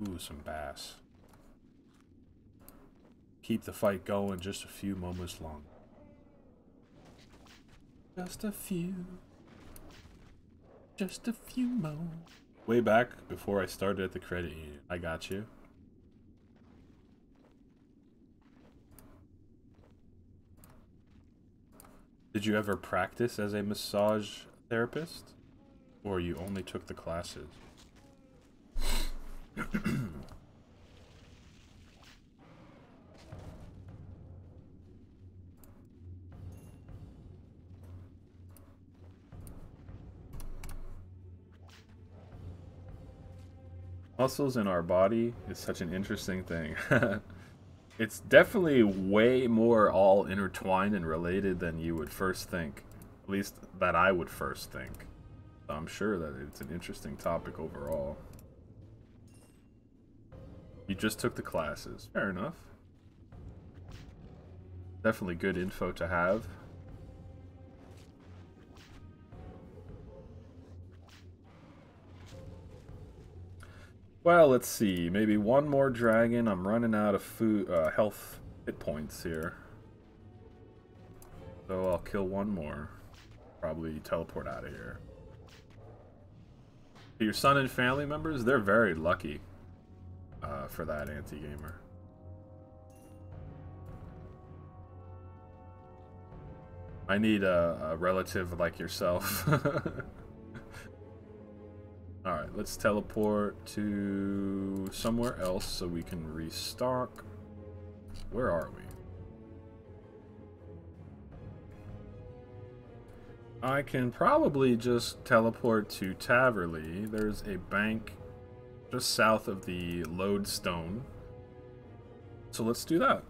Ooh, some bass. Keep the fight going just a few moments long. Just a few. Just a few more. Way back before I started at the credit union. I got you. Did you ever practice as a massage therapist? Or you only took the classes? (clears throat) Muscles in our body is such an interesting thing. (laughs) it's definitely way more all intertwined and related than you would first think. At least that I would first think. I'm sure that it's an interesting topic overall. You just took the classes. Fair enough. Definitely good info to have. Well, let's see. Maybe one more dragon. I'm running out of food, uh, health hit points here. So I'll kill one more. Probably teleport out of here. Your son and family members, they're very lucky uh, for that anti-gamer. I need a, a relative like yourself. (laughs) Alright, let's teleport to somewhere else so we can restock. Where are we? I can probably just teleport to Taverley. There's a bank just south of the lodestone. So let's do that.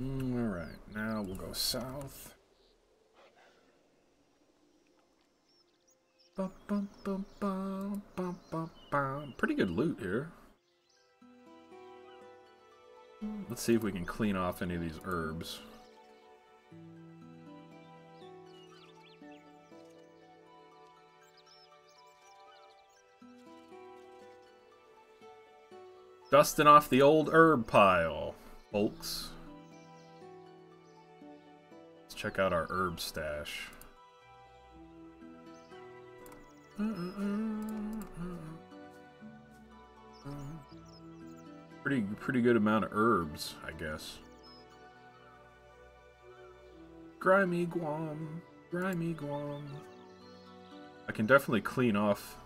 Mm, all right, now we'll go south. Bum, bum, bum, Pretty good loot here. Let's see if we can clean off any of these herbs. Dusting off the old herb pile, folks. Check out our herb stash. Pretty, pretty good amount of herbs, I guess. Grimy Guam, grimy Guam. I can definitely clean off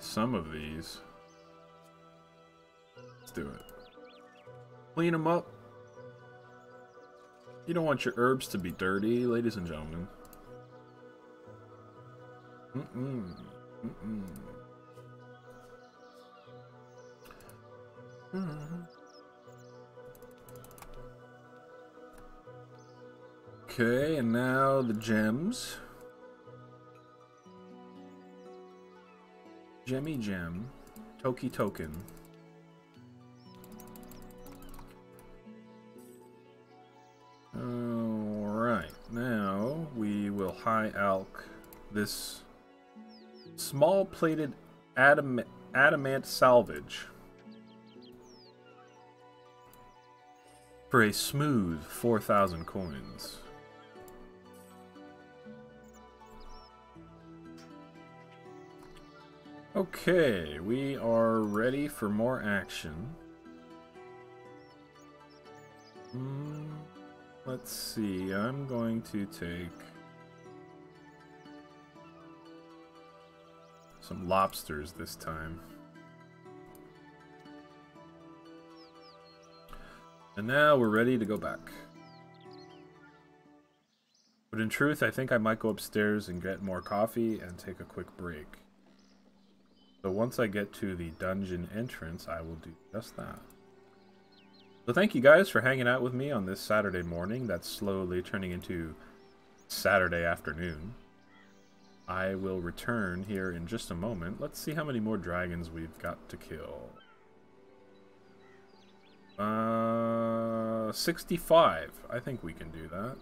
some of these. Let's do it. Clean them up. You don't want your herbs to be dirty, ladies and gentlemen. Mm-mm. Mm-mm. Okay, and now the gems. Jemmy Gem. Toki Token. Alright, now we will high alch this small plated adam adamant salvage for a smooth 4,000 coins. Okay, we are ready for more action. Hmm, let's see, I'm going to take some lobsters this time. And now we're ready to go back. But in truth, I think I might go upstairs and get more coffee and take a quick break. So once I get to the dungeon entrance, I will do just that. So thank you guys for hanging out with me on this Saturday morning that's slowly turning into Saturday afternoon. I will return here in just a moment. Let's see how many more dragons we've got to kill. Uh, 65. I think we can do that.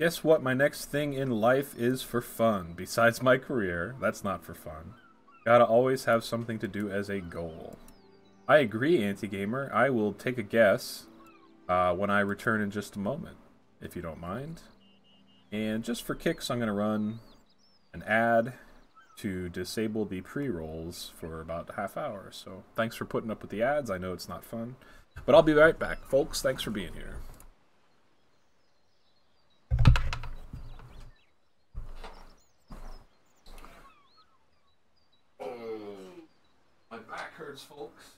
Guess what my next thing in life is for fun, besides my career? That's not for fun. Gotta always have something to do as a goal. I agree, Anti-Gamer. I will take a guess uh, when I return in just a moment, if you don't mind. And just for kicks, I'm going to run an ad to disable the pre-rolls for about a half hour. So thanks for putting up with the ads. I know it's not fun. But I'll be right back, folks. Thanks for being here. My back hurts, folks.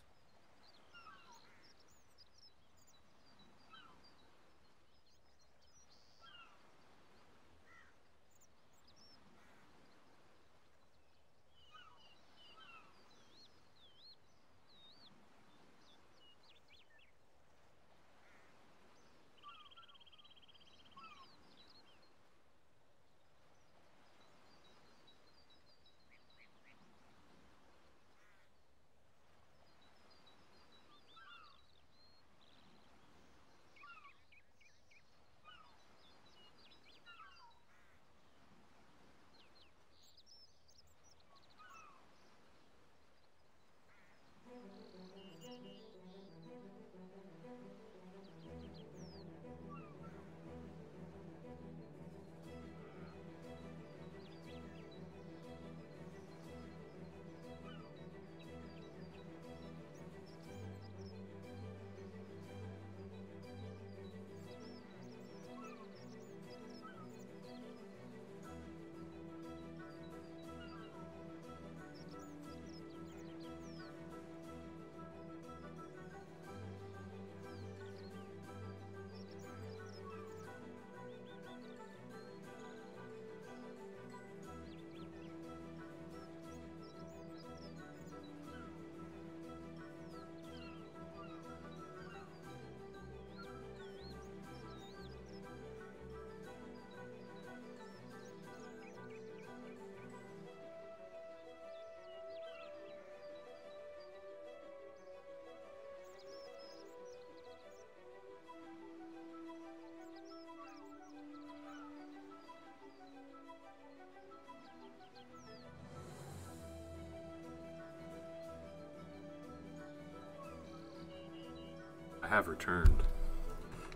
Have returned.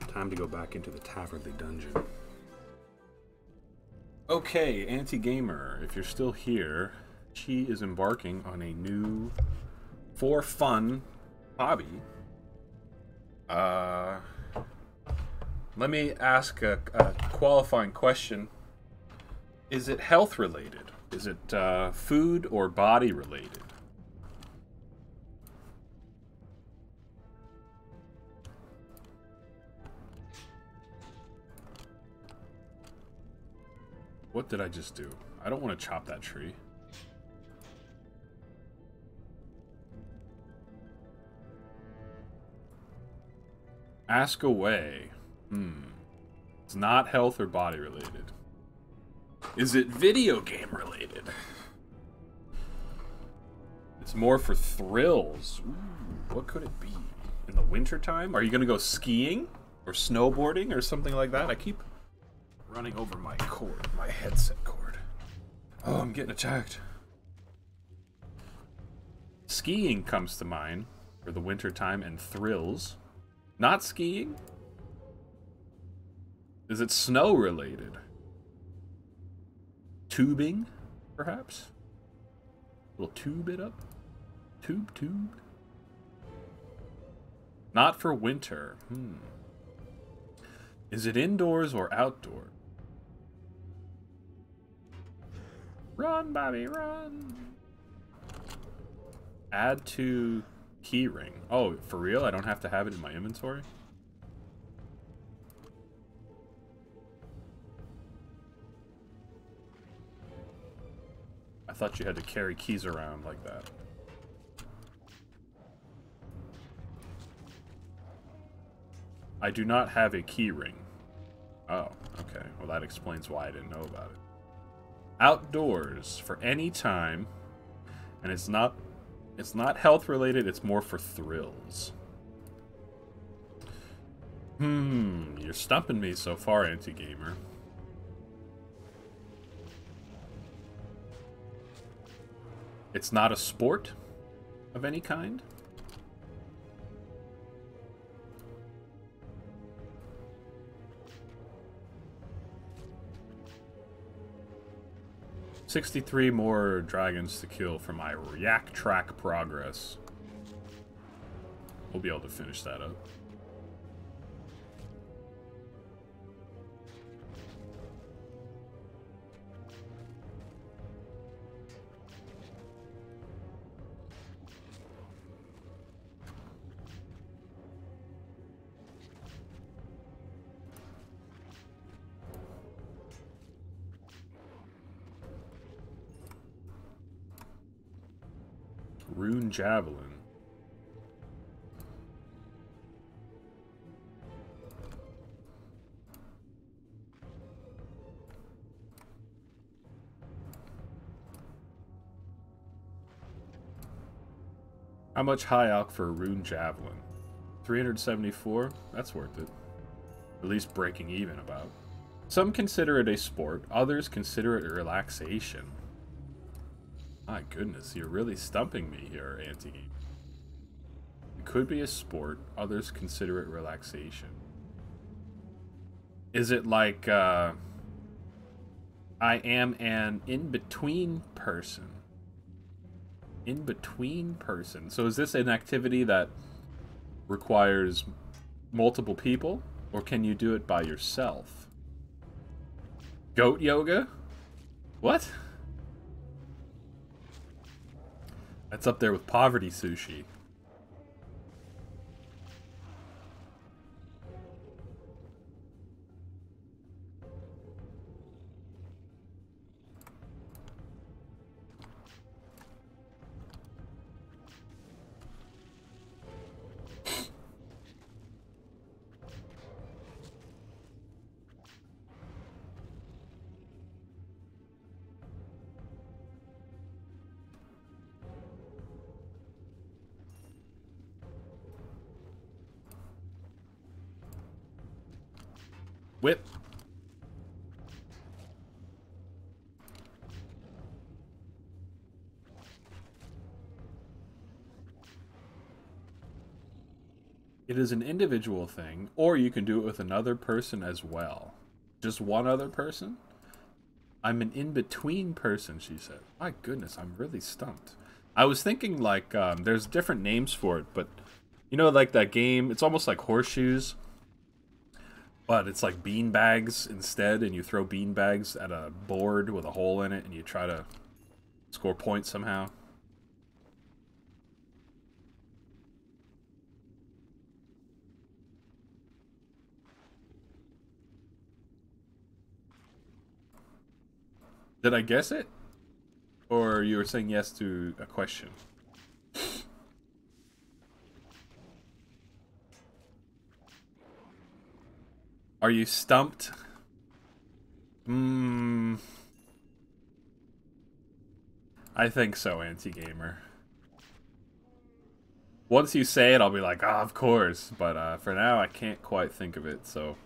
Time to go back into the Taverley dungeon. Okay, anti-gamer, if you're still here, she is embarking on a new, for fun, hobby. Uh, let me ask a, a qualifying question. Is it health related? Is it uh, food or body related? Did I just do? I don't want to chop that tree. Ask away. Hmm. It's not health or body related. Is it video game related? It's more for thrills. Ooh, what could it be? In the wintertime? Are you going to go skiing? Or snowboarding? Or something like that? I keep running over my cord, my headset cord. Oh, I'm getting attacked. Skiing comes to mind for the wintertime and thrills. Not skiing? Is it snow related? Tubing, perhaps? A little tube it up? Tube, tube? Not for winter. Hmm. Is it indoors or outdoor? Run, Bobby, run! Add to keyring. Oh, for real? I don't have to have it in my inventory? I thought you had to carry keys around like that. I do not have a key ring. Oh, okay. Well, that explains why I didn't know about it. Outdoors for any time, and it's not it's not health related, it's more for thrills. Hmm, you're stumping me so far, anti-gamer. It's not a sport of any kind? Sixty-three more dragons to kill for my Yak Track progress. We'll be able to finish that up. Javelin. How much high alch for a Rune Javelin? 374? That's worth it. At least breaking even about. Some consider it a sport, others consider it a relaxation. My goodness, you're really stumping me here, anti It could be a sport, others consider it relaxation. Is it like, uh, I am an in-between person? In-between person. So is this an activity that requires multiple people, or can you do it by yourself? Goat yoga? What? That's up there with poverty sushi. Is an individual thing, or you can do it with another person as well. Just one other person? I'm an in-between person, she said. My goodness, I'm really stumped. I was thinking, like, um, there's different names for it, but, you know, like that game, it's almost like horseshoes but it's like bean bags instead, and you throw bean bags at a board with a hole in it, and you try to score points somehow. Did I guess it? Or you were saying yes to a question? Are you stumped? Hmm. I think so, anti-gamer. Once you say it, I'll be like, ah, oh, of course. But uh, for now, I can't quite think of it, so...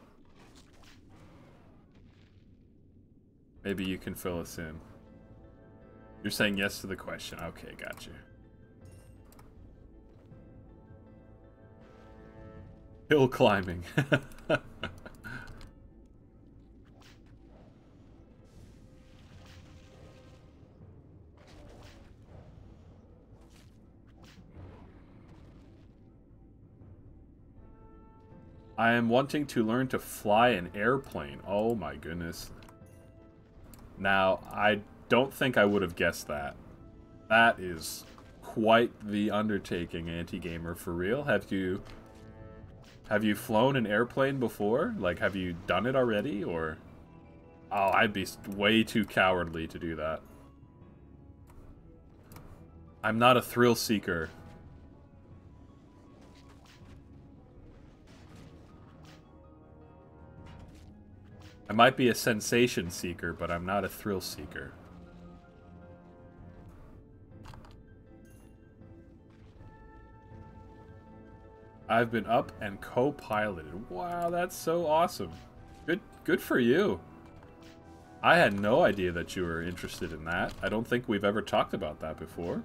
Maybe you can fill us in. You're saying yes to the question. Okay, gotcha. Hill climbing. (laughs) I am wanting to learn to fly an airplane. Oh my goodness. Now, I don't think I would have guessed that. That is quite the undertaking, anti-gamer, for real. Have you... Have you flown an airplane before? Like, have you done it already, or... Oh, I'd be way too cowardly to do that. I'm not a thrill seeker. I might be a sensation seeker, but I'm not a thrill seeker. I've been up and co-piloted. Wow, that's so awesome. Good good for you. I had no idea that you were interested in that. I don't think we've ever talked about that before.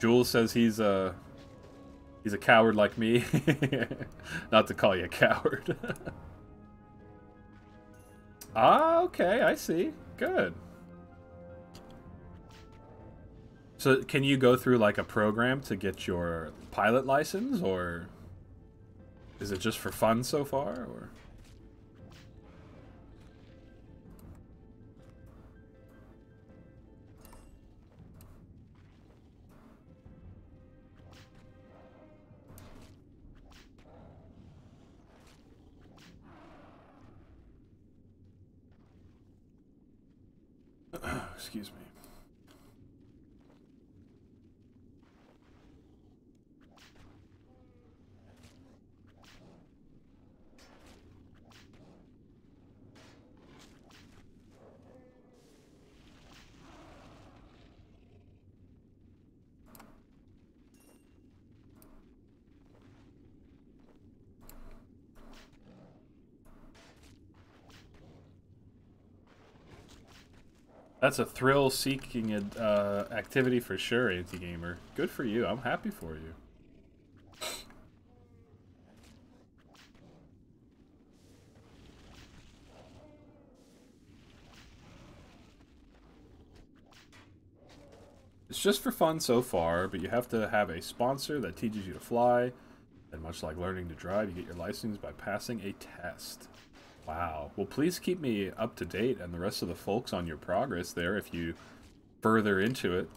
Jules says he's a he's a coward like me. (laughs) Not to call you a coward. (laughs) Ah, okay, I see. Good. So can you go through like a program to get your pilot license or is it just for fun so far or (coughs) Excuse me. That's a thrill-seeking uh, activity for sure, anti-gamer. Good for you. I'm happy for you. It's just for fun so far, but you have to have a sponsor that teaches you to fly. And much like learning to drive, you get your license by passing a test. Wow. Well, please keep me up to date and the rest of the folks on your progress there if you further into it.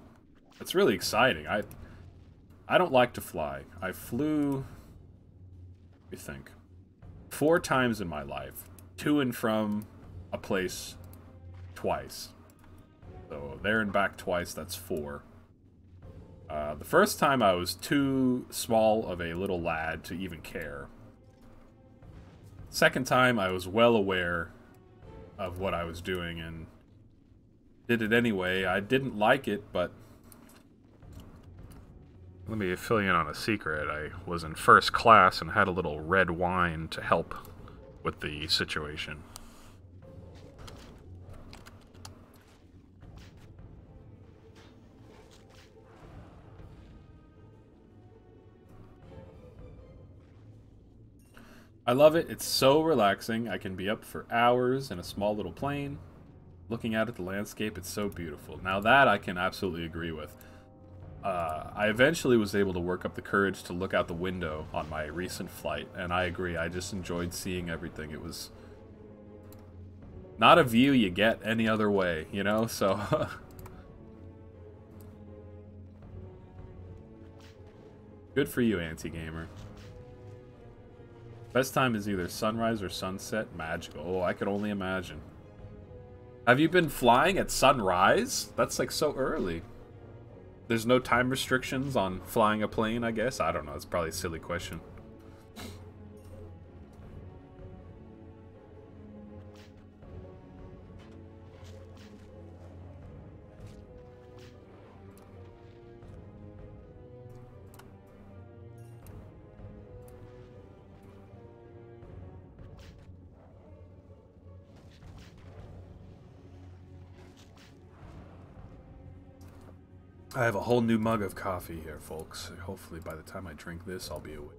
It's really exciting. I I don't like to fly. I flew you think four times in my life, to and from a place twice. So there and back twice, that's four. Uh, the first time I was too small of a little lad to even care. Second time, I was well aware of what I was doing and did it anyway. I didn't like it, but... Let me fill you in on a secret. I was in first class and had a little red wine to help with the situation. I love it. It's so relaxing. I can be up for hours in a small little plane, looking out at the landscape. It's so beautiful. Now that I can absolutely agree with. Uh, I eventually was able to work up the courage to look out the window on my recent flight, and I agree. I just enjoyed seeing everything. It was not a view you get any other way, you know? (laughs) So... (laughs) Good for you, anti-gamer. Best time is either sunrise or sunset. Magical. Oh, I could only imagine. Have you been flying at sunrise? That's like so early. There's no time restrictions on flying a plane, I guess. I don't know. It's probably a silly question. I have a whole new mug of coffee here, folks. Hopefully by the time I drink this, I'll be awake.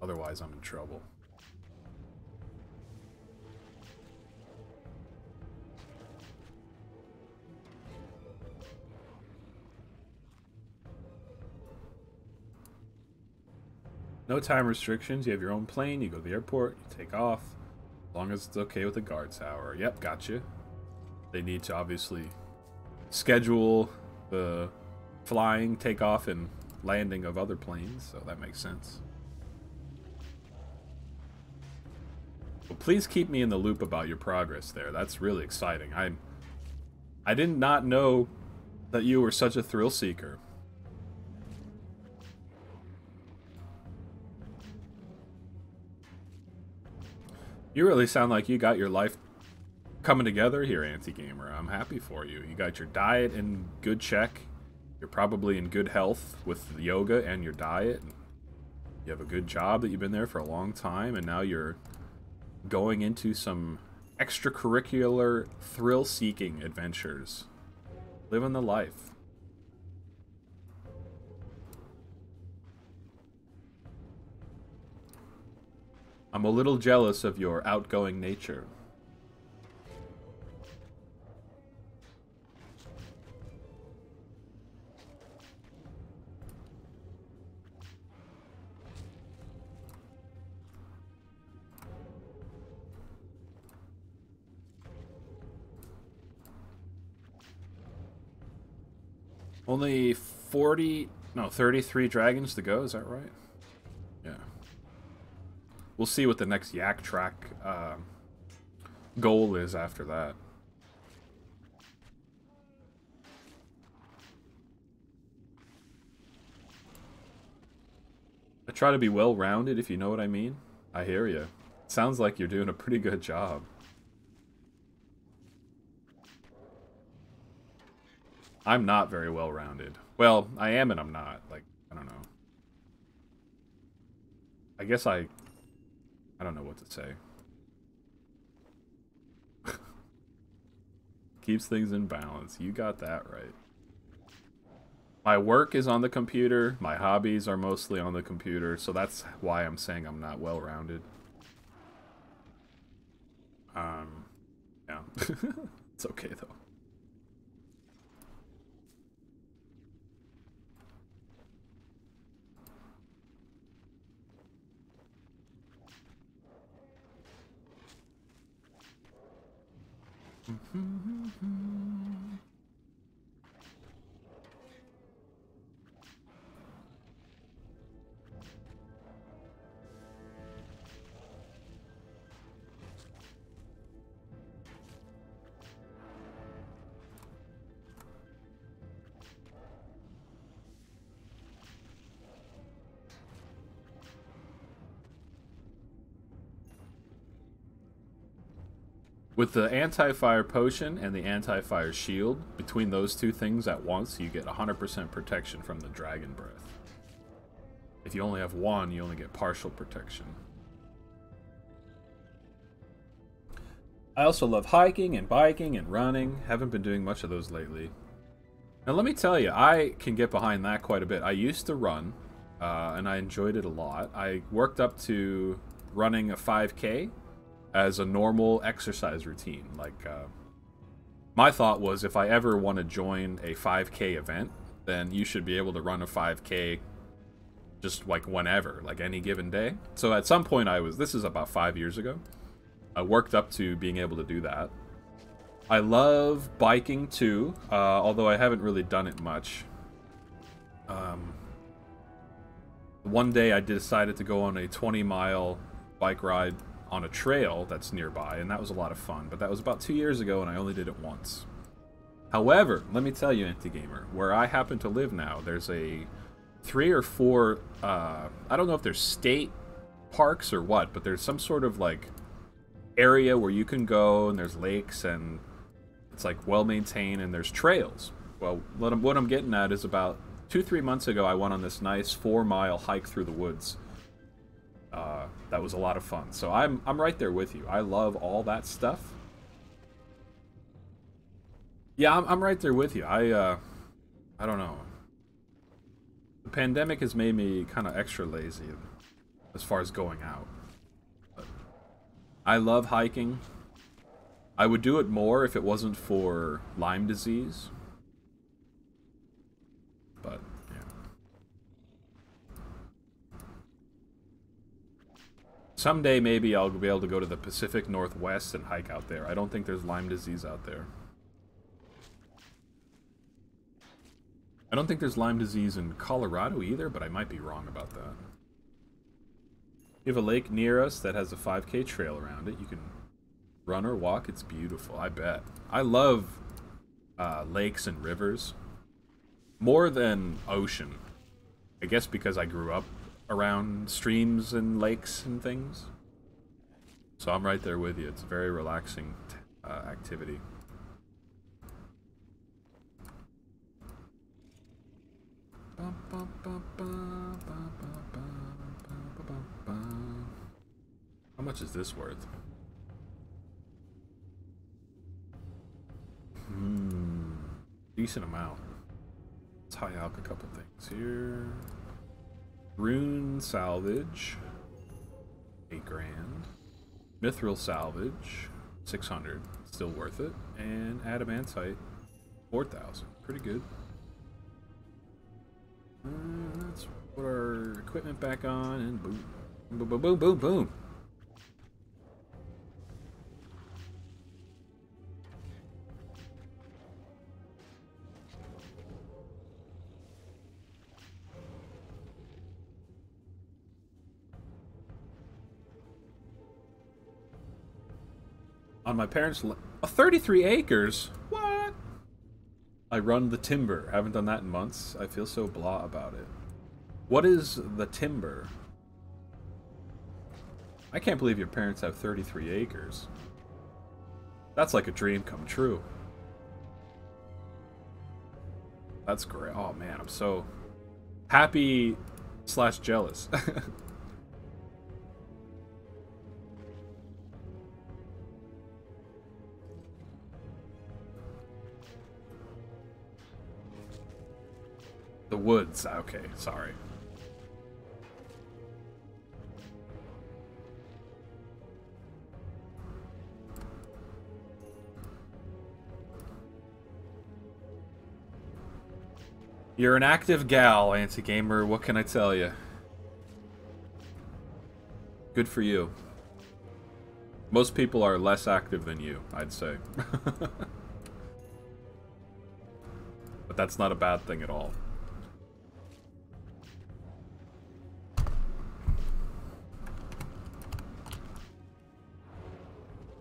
Otherwise, I'm in trouble. No time restrictions. You have your own plane. You go to the airport. You take off. As long as it's okay with the guard tower. Yep, gotcha. They need to obviously schedule the flying, takeoff, and landing of other planes, so that makes sense. Well, please keep me in the loop about your progress there. That's really exciting. I I did not know that you were such a thrill seeker. You really sound like you got your life coming together here, Anti-Gamer. I'm happy for you. You got your diet in good check. You're probably in good health with the yoga and your diet. You have a good job that you've been there for a long time, and now you're going into some extracurricular thrill-seeking adventures. Living the life. I'm a little jealous of your outgoing nature. Only 40, no, 33 dragons to go, is that right? Yeah. We'll see what the next Yak track uh, goal is after that. I try to be well-rounded, if you know what I mean. I hear you. Sounds like you're doing a pretty good job. I'm not very well rounded. Well, I am and I'm not. Like, I don't know. I guess I... I don't know what to say. (laughs) Keeps things in balance. You got that right. My work is on the computer. My hobbies are mostly on the computer. So that's why I'm saying I'm not well-rounded. Um, yeah. (laughs) it's okay, though. Mm-hmm. With the anti-fire potion and the anti-fire shield, between those two things at once, you get 100% protection from the dragon breath. If you only have one, you only get partial protection. I also love hiking and biking and running. Haven't been doing much of those lately. Now let me tell you, I can get behind that quite a bit. I used to run, uh, and I enjoyed it a lot. I worked up to running a 5K as a normal exercise routine. Like, uh, my thought was if I ever want to join a 5K event, then you should be able to run a 5K just like whenever, like any given day. So at some point, I was, this is about five years ago, I worked up to being able to do that. I love biking too, uh, although I haven't really done it much. Um, one day I decided to go on a 20 mile bike ride on a trail that's nearby, and that was a lot of fun. But that was about two years ago, and I only did it once. However, let me tell you, Anti-Gamer, where I happen to live now, there's a three or four, uh, I don't know if there's state parks or what, but there's some sort of like area where you can go and there's lakes and it's like well maintained and there's trails. Well, what I'm, what I'm getting at is about two, three months ago, I went on this nice four mile hike through the woods. Uh, that was a lot of fun. So I'm, I'm right there with you. I love all that stuff. Yeah, I'm, I'm right there with you. I, uh, I don't know. The pandemic has made me kind of extra lazy as far as going out. But I love hiking. I would do it more if it wasn't for Lyme disease. But, yeah. Someday maybe I'll be able to go to the Pacific Northwest and hike out there. I don't think there's Lyme disease out there. I don't think there's Lyme disease in Colorado either, but I might be wrong about that. We have a lake near us that has a 5k trail around it. You can run or walk. It's beautiful, I bet. I love uh, lakes and rivers more than ocean. I guess because I grew up around streams and lakes and things. So I'm right there with you. It's a very relaxing uh, activity. How much is this worth? Hmm. Decent amount. Let's high alch a couple things here. Rune salvage. Eight grand. Mithril salvage. 600. Still worth it. And adamantite. 4,000. Pretty good. Uh, let's put our equipment back on and boom. Boom, boom, boom, boom, boom. On my parents' land. Uh, 33 acres? What? I run the timber. Haven't done that in months. I feel so blah about it. What is the timber? I can't believe your parents have 33 acres. That's like a dream come true. That's great. Oh man, I'm so happy slash jealous. (laughs) The woods. Okay, sorry. You're an active gal, anti-gamer. What can I tell you? Good for you. Most people are less active than you, I'd say. (laughs) but that's not a bad thing at all.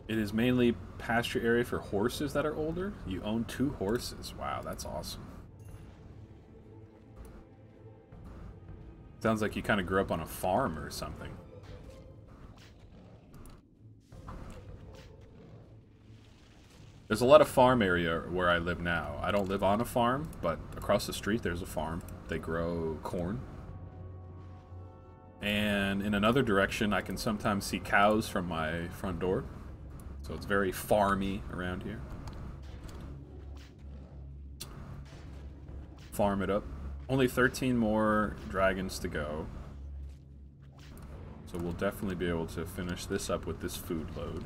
It is mainly pasture area for horses that are older. You own two horses. Wow, that's awesome. Sounds like you kind of grew up on a farm or something. There's a lot of farm area where I live now. I don't live on a farm, but across the street there's a farm. They grow corn. And in another direction, I can sometimes see cows from my front door. So it's very farmy around here. Farm it up. Only 13 more dragons to go. So we'll definitely be able to finish this up with this food load.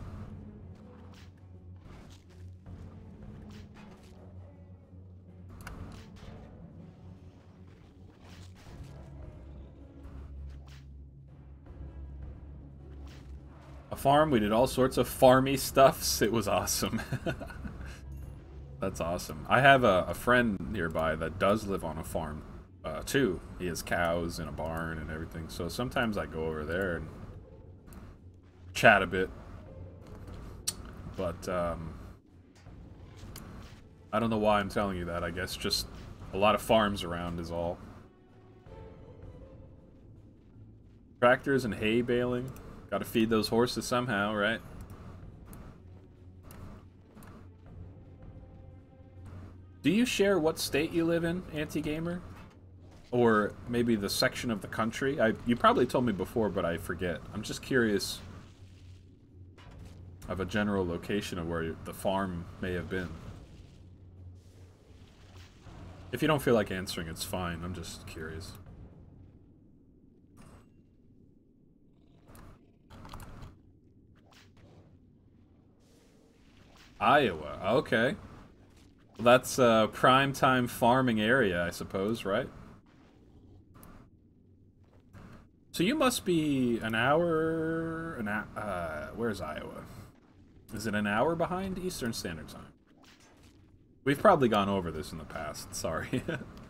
Farm. We did all sorts of farmy stuffs. It was awesome. (laughs) That's awesome. I have a, a, friend nearby that does live on a farm uh, too. He has cows and a barn and everything. So sometimes I go over there and chat a bit. But um, I don't know why I'm telling you that. I guess just a lot of farms around is all. Tractors and hay baling. Gotta feed those horses somehow, right? Do you share what state you live in, anti-gamer? Or maybe the section of the country? I you probably told me before, but I forget. I'm just curious of a general location of where the farm may have been. If you don't feel like answering, it's fine. I'm just curious. Iowa. Okay. Well, that's a prime time farming area, I suppose, right? So you must be an hour... An, uh, where's Iowa? Is it an hour behind Eastern Standard Time? We've probably gone over this in the past, sorry. (laughs)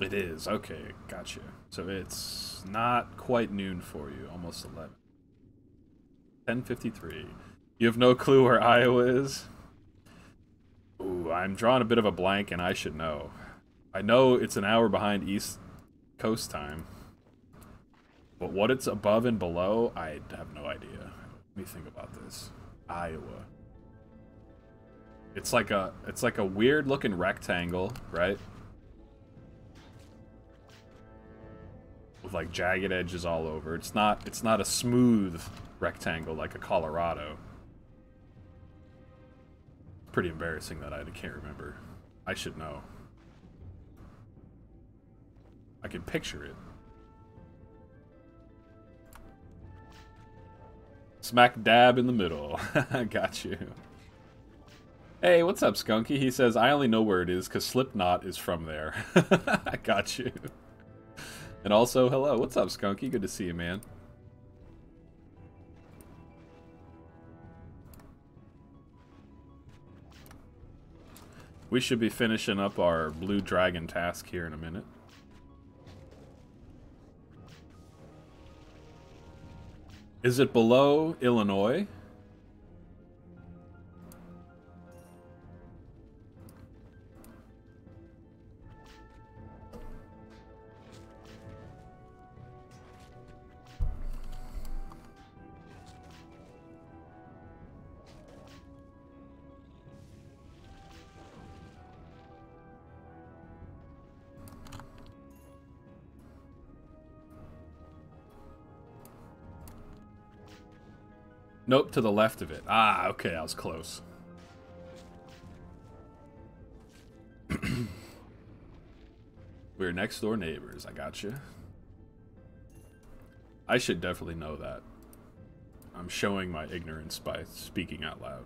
It is. Okay, gotcha. So it's not quite noon for you, almost 11. 10:53. You have no clue where Iowa is? Ooh, I'm drawing a bit of a blank and I should know. I know it's an hour behind East Coast time. But what it's above and below, I have no idea. Let me think about this. Iowa. It's like a it's like a weird looking rectangle, right? With like jagged edges all over. It's not it's not a smooth rectangle like a Colorado. Pretty embarrassing that I can't remember. I should know. I can picture it. Smack dab in the middle. (laughs) Got you. Hey, what's up, Skunky? He says, I only know where it is because Slipknot is from there. I (laughs) got you. And also, hello. What's up, Skunky? Good to see you, man. We should be finishing up our Blue Dragon task here in a minute. Is it below Illinois? Nope, to the left of it. Ah, okay, I was close. (clears throat) We're next door neighbors, I got you. I should definitely know that. I'm showing my ignorance by speaking out loud.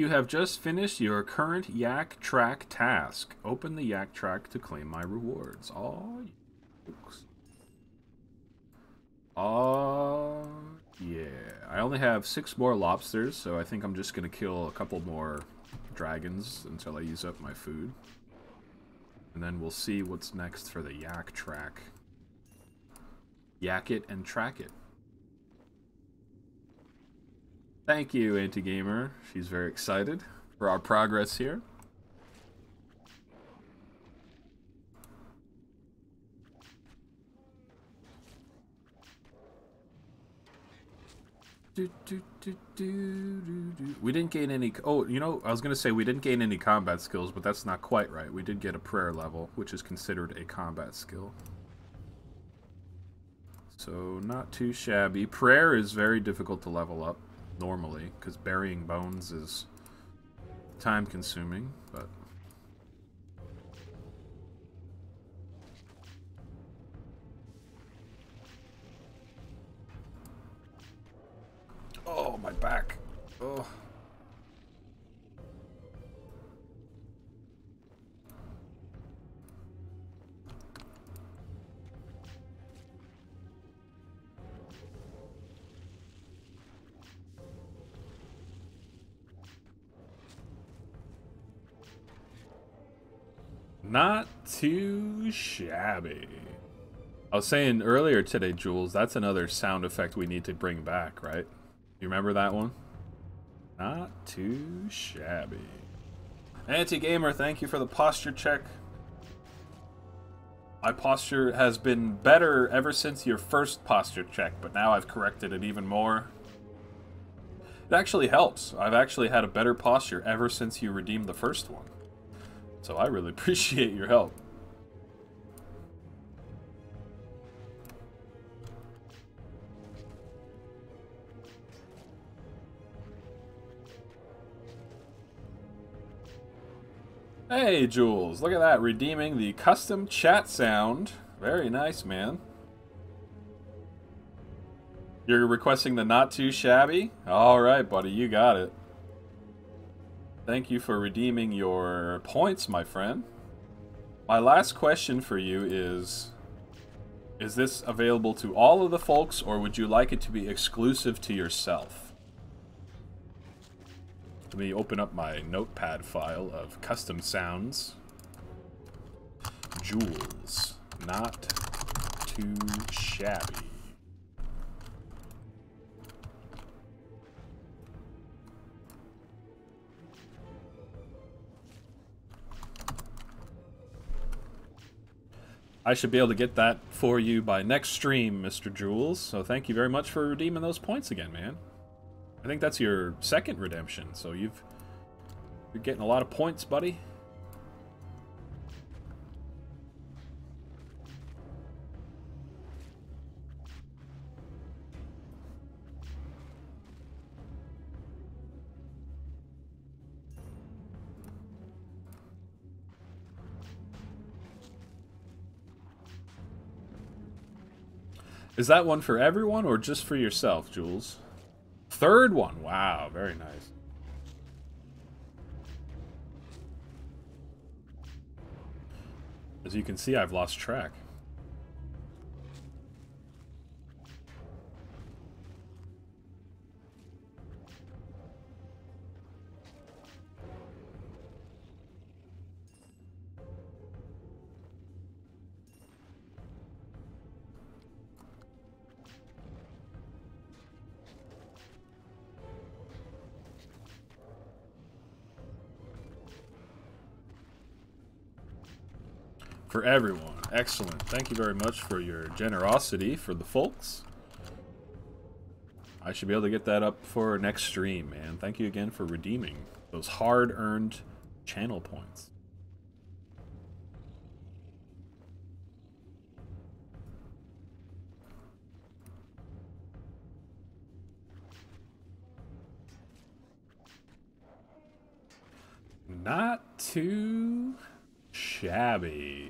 You have just finished your current Yak Track task. Open the Yak Track to claim my rewards. Oh, Oh, yeah. I only have six more lobsters, so I think I'm just going to kill a couple more dragons until I use up my food. And then we'll see what's next for the Yak Track. Yak it and track it. Thank you, Anti-Gamer. She's very excited for our progress here. Do, do, do, we didn't gain any... Oh, you know, I was going to say we didn't gain any combat skills, but that's not quite right. We did get a prayer level, which is considered a combat skill. So, not too shabby. Prayer is very difficult to level up, normally, because burying bones is time consuming, but... I was saying earlier today, Jules, that's another sound effect we need to bring back, right? You remember that one? Not too shabby. Anti-gamer, thank you for the posture check. My posture has been better ever since your first posture check, but now I've corrected it even more. It actually helps. I've actually had a better posture ever since you redeemed the first one. So I really (laughs) appreciate your help. Hey, Jules, look at that, redeeming the custom chat sound. Very nice, man. You're requesting the not too shabby? Alright, buddy, you got it. Thank you for redeeming your points, my friend. My last question for you is... Is this available to all of the folks, or would you like it to be exclusive to yourself? Let me open up my notepad file of custom sounds. Jules. Not too shabby. I should be able to get that for you by next stream, Mr. Jules. So thank you very much for redeeming those points again, man. I think that's your second redemption, so you've you're getting a lot of points, buddy. Is that one for everyone or just for yourself, Jules? Third one. Wow, very nice. As you can see, I've lost track. For everyone. Excellent. Thank you very much for your generosity for the folks. I should be able to get that up for next stream, man. Thank you again for redeeming those hard-earned channel points. Not too shabby.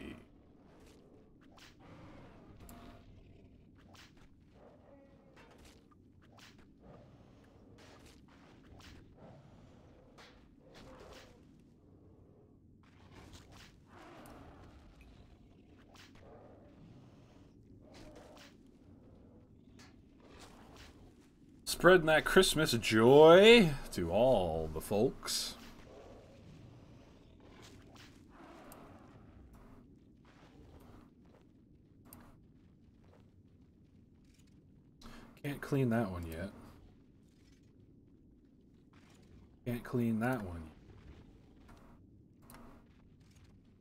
Spreading that Christmas joy to all the folks. Can't clean that one yet. Can't clean that one.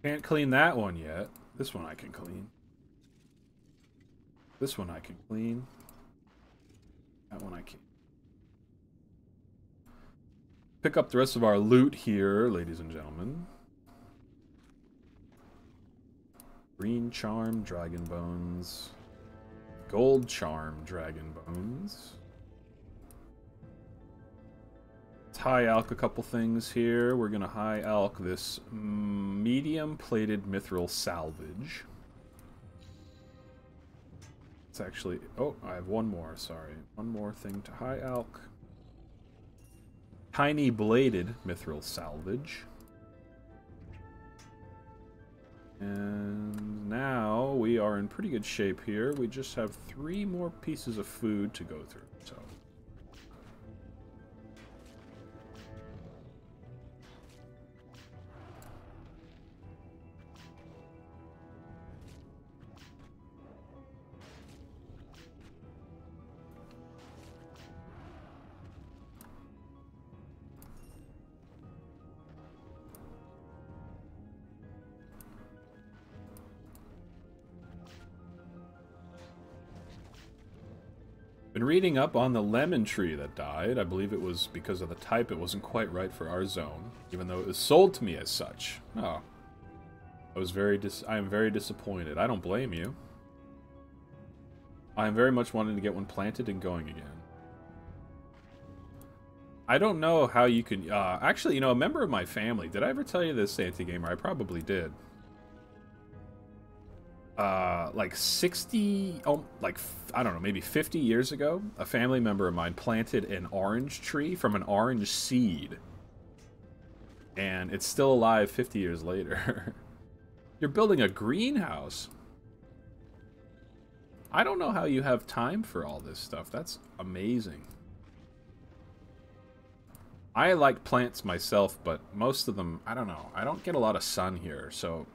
Can't clean that one yet. This one I can clean. This one I can clean. That one I can. Pick up the rest of our loot here, ladies and gentlemen. Green Charm, Dragon Bones. Gold charm dragon bones. High alch a couple things here. We're gonna high alch this medium plated mithril salvage. It's actually oh, I have one more, sorry. One more thing to high alch. Tiny bladed mithril salvage. And now we are in pretty good shape here. We just have three more pieces of food to go through. Reading up on the lemon tree that died. I believe it was because of the type it wasn't quite right for our zone, even though it was sold to me as such. Oh. I was very dis I am very disappointed. I don't blame you. I am very much wanting to get one planted and going again. I don't know how you can... Uh, actually, you know, a member of my family... Did I ever tell you this, Anti-Gamer? I probably did uh, like 60, oh, like, I don't know, maybe 50 years ago, a family member of mine planted an orange tree from an orange seed. And it's still alive 50 years later. (laughs) You're building a greenhouse. I don't know how you have time for all this stuff. That's amazing. I like plants myself, but most of them, I don't know. I don't get a lot of sun here, so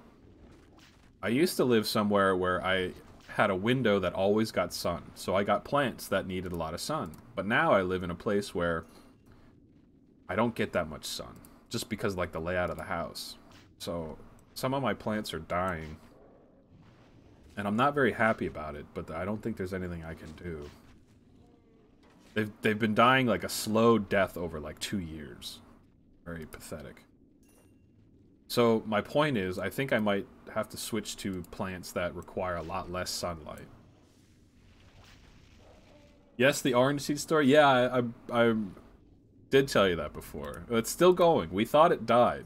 I used to live somewhere where I had a window that always got sun, so I got plants that needed a lot of sun. But now I live in a place where I don't get that much sun, just because like the layout of the house. So some of my plants are dying, and I'm not very happy about it. But I don't think there's anything I can do. They've they've been dying like a slow death over like two years. Very pathetic. So my point is, I think I might have to switch to plants that require a lot less sunlight. Yes, the orange seed story. Yeah, I, I, I did tell you that before. It's still going. We thought it died.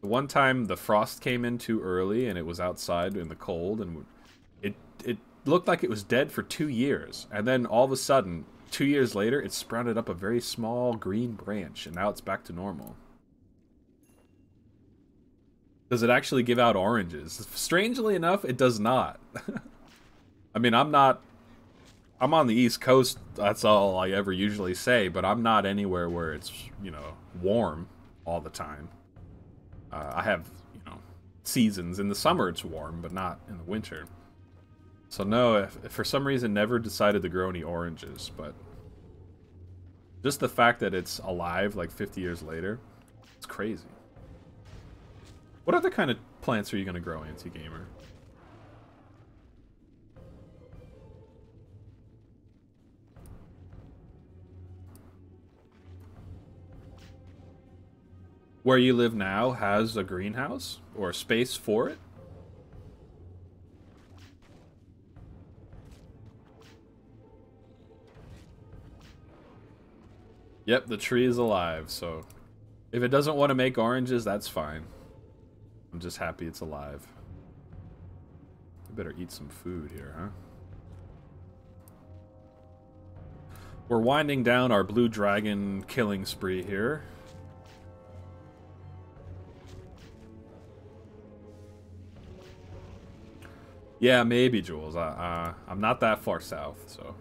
The one time the frost came in too early and it was outside in the cold and it it looked like it was dead for two years. And then all of a sudden, two years later, it sprouted up a very small green branch and now it's back to normal. Does it actually give out oranges? Strangely enough, it does not. (laughs) I mean, I'm not... I'm on the East Coast, that's all I ever usually say, but I'm not anywhere where it's, you know, warm all the time. Uh, I have, you know, seasons. In the summer it's warm, but not in the winter. So no, if, if for some reason never decided to grow any oranges, but just the fact that it's alive like 50 years later, it's crazy. What other kind of plants are you going to grow, Anti-Gamer? Where you live now has a greenhouse or space for it? Yep, the tree is alive, so if it doesn't want to make oranges, that's fine. I'm just happy it's alive. I better eat some food here, huh? We're winding down our blue dragon killing spree here. Yeah, maybe, Jules. I, uh, I'm not that far south, so...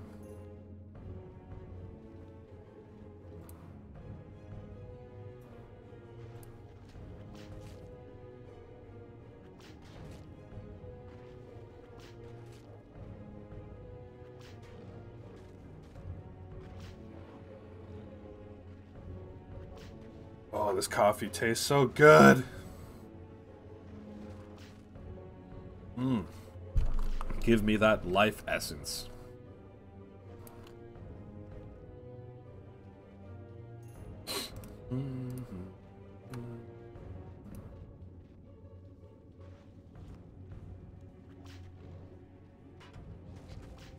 Oh, this coffee tastes so good. Mmm. Give me that life essence.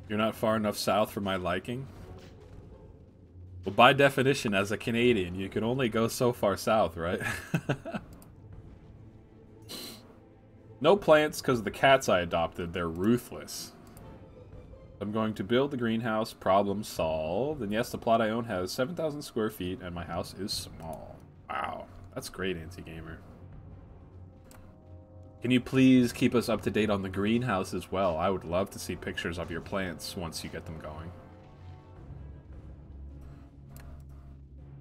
You're not far enough south for my liking? Well, by definition, as a Canadian, you can only go so far south, right? (laughs) no plants because the cats I adopted, they're ruthless. I'm going to build the greenhouse, problem solved. And yes, the plot I own has 7,000 square feet and my house is small. Wow, that's great, Anti-Gamer. Can you please keep us up to date on the greenhouse as well? I would love to see pictures of your plants once you get them going.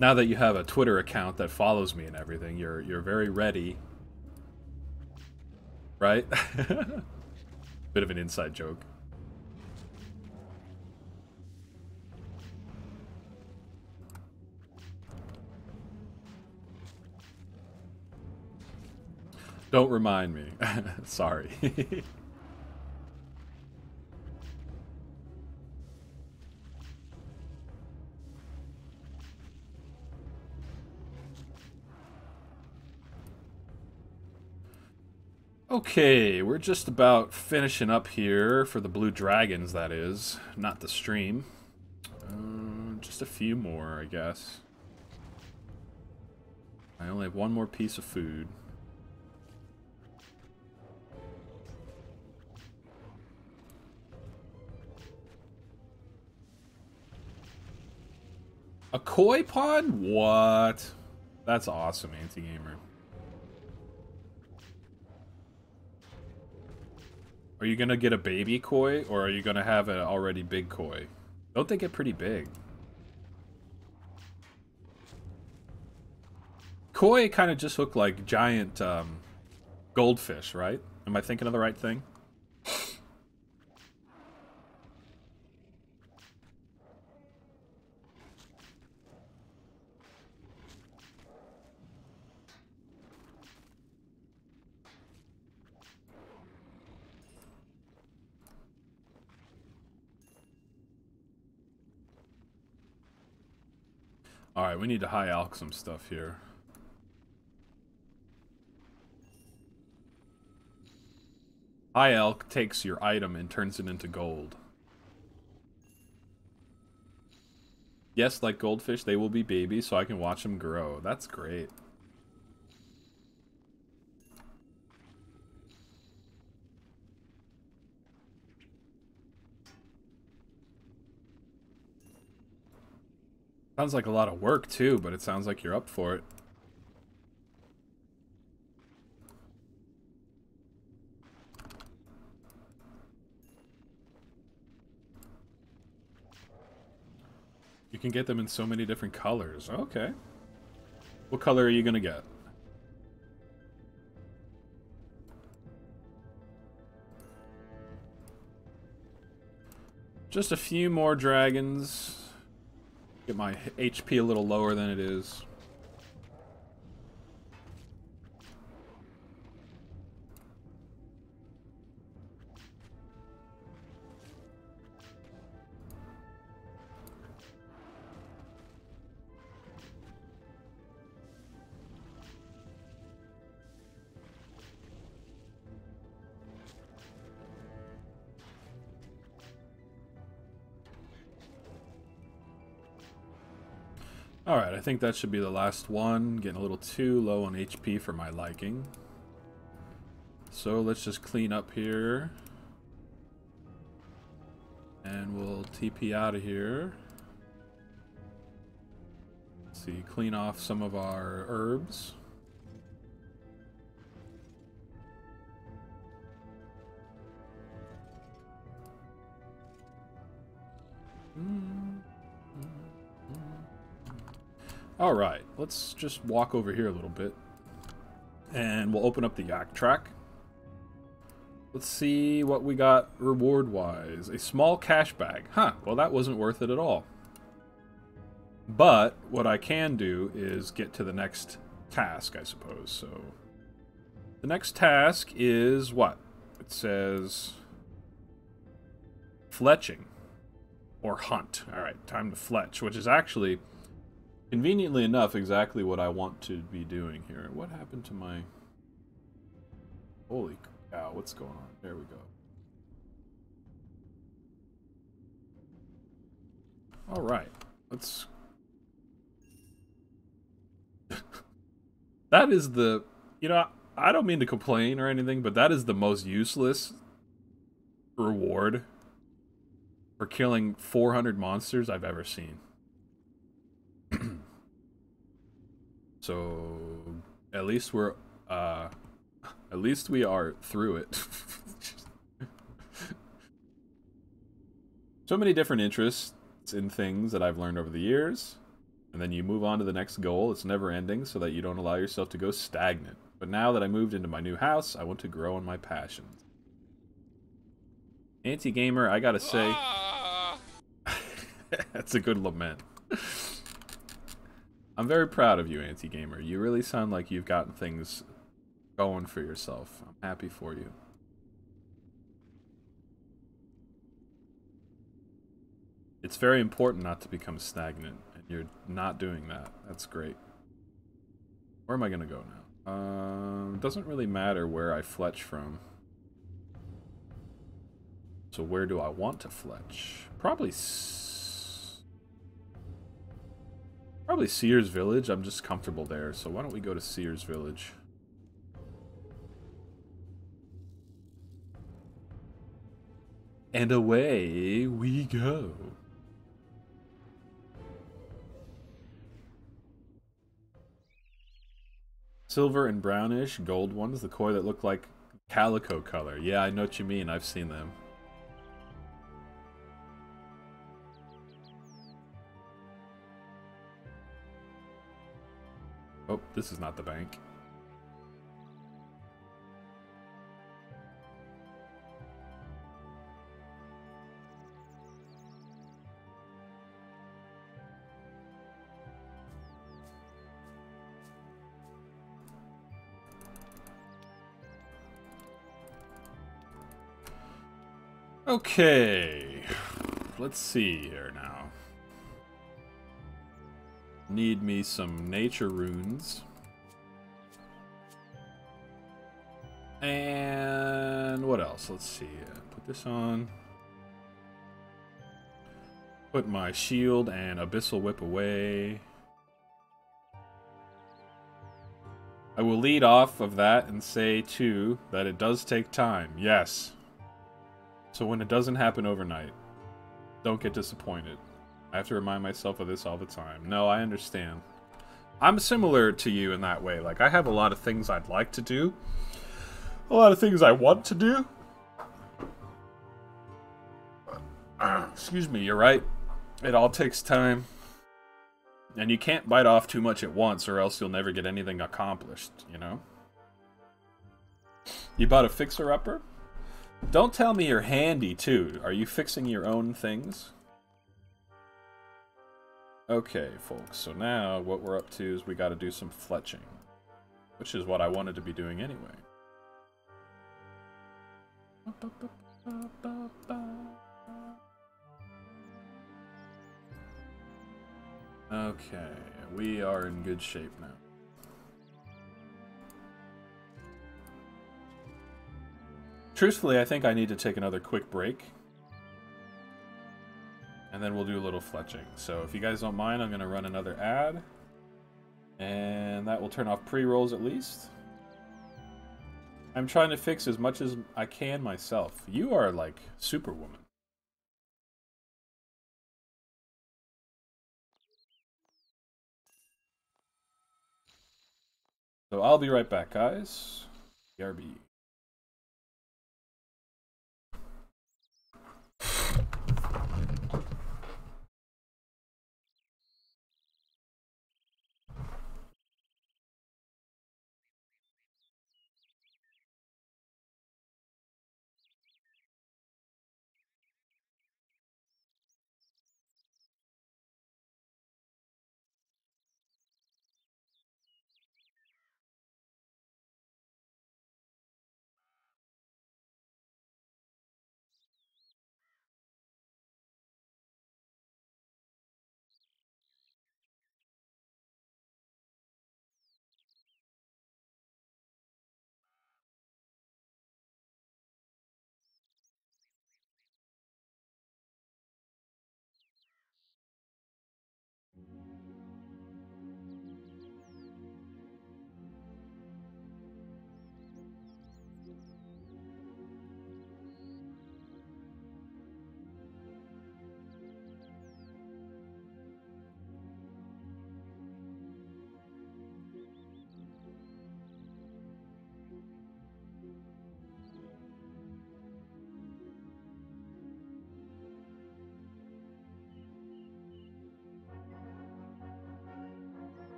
Now that you have a Twitter account that follows me and everything, you're you're very ready. Right? (laughs) Bit of an inside joke. Don't remind me. (laughs) Sorry. (laughs) okay, we're just about finishing up here for the Blue Dragons, that is. Not the stream. Uh, just a few more, I guess. I only have one more piece of food. A koi pond? What? That's awesome, anti-gamer. Are you gonna get a baby koi, or are you gonna have an already big koi? Don't they get pretty big? Koi kind of just look like giant um, goldfish, right? Am I thinking of the right thing? Alright, we need to high alch some stuff here. High alch takes your item and turns it into gold. Yes, like goldfish, they will be babies, so I can watch them grow. That's great. Sounds like a lot of work too, but it sounds like you're up for it. You can get them in so many different colors. Okay. What color are you going to get? Just a few more dragons. Get my HP a little lower than it is. I think that should be the last one. Getting a little too low on HP for my liking. So let's just clean up here. And we'll TP out of here. Let's see, clean off some of our herbs. All right, let's just walk over here a little bit. And we'll open up the Yak track. Let's see what we got reward-wise. A small cash bag. Huh, well that wasn't worth it at all. But what I can do is get to the next task, I suppose. So the next task is what? It says fletching or hunt. All right, time to fletch, which is actually Conveniently enough, exactly what I want to be doing here. What happened to my... Holy cow, what's going on? There we go. All right. Let's. (laughs) that is the. You know, I don't mean to complain or anything, but that is the most useless reward for killing 400 monsters I've ever seen. So, at least we're. Uh, at least we are through it. (laughs) so many different interests in things that I've learned over the years. And then you move on to the next goal. It's never ending so that you don't allow yourself to go stagnant. But now that I moved into my new house, I want to grow in my passions. Anti gamer, I gotta say. (laughs) That's a good lament. I'm very proud of you, Anti gamer. You really sound like you've gotten things going for yourself. I'm happy for you. It's very important not to become stagnant, and you're not doing that. That's great. Where am I going to go now? Um, doesn't really matter where I fletch from. So where do I want to fletch? Probably... Probably Seers' Village. I'm just comfortable there, so why don't we go to Seers' Village? And away we go. Silver and brownish, gold ones, the koi that look like calico color. Yeah, I know what you mean. I've seen them. Oh, this is not the bank. Okay. Let's see here now. Need me some nature runes. And what else? Let's see. Uh, put this on. Put my shield and abyssal whip away. I will lead off of that and say, too, that it does take time. Yes. So when it doesn't happen overnight, don't get disappointed. I have to remind myself of this all the time. No, I understand. I'm similar to you in that way. Like, I have a lot of things I'd like to do, a lot of things I want to do. (clears throat) Excuse me, you're right. It all takes time. And you can't bite off too much at once, or else you'll never get anything accomplished, you know? You bought a fixer-upper? Don't tell me you're handy, too. Are you fixing your own things? Okay, folks, so now what we're up to is we gotta do some fletching. Which is what I wanted to be doing anyway. Okay, we are in good shape now. Truthfully, I think I need to take another quick break. And then we'll do a little fletching. So if you guys don't mind, I'm going to run another ad. And that will turn off pre-rolls at least. I'm trying to fix as much as I can myself. You are like Superwoman. So I'll be right back, guys. BRB.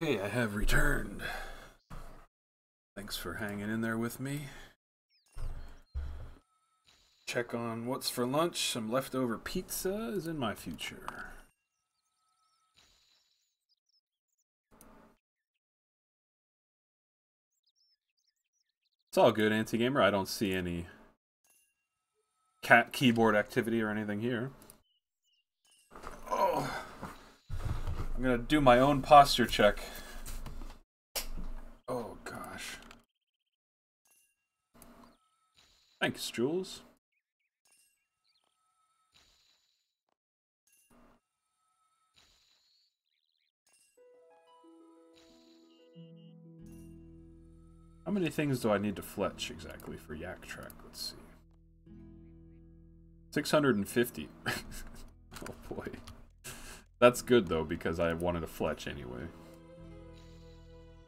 Hey, I have returned. Thanks for hanging in there with me. Check on what's for lunch. Some leftover pizza is in my future. It's all good, anti-gamer. I don't see any cat keyboard activity or anything here. I'm gonna do my own posture check. Oh gosh. Thanks, Jules. How many things do I need to fletch exactly for Yaktrack? Let's see. 650. (laughs) oh boy. That's good though, because I wanted a fletch anyway.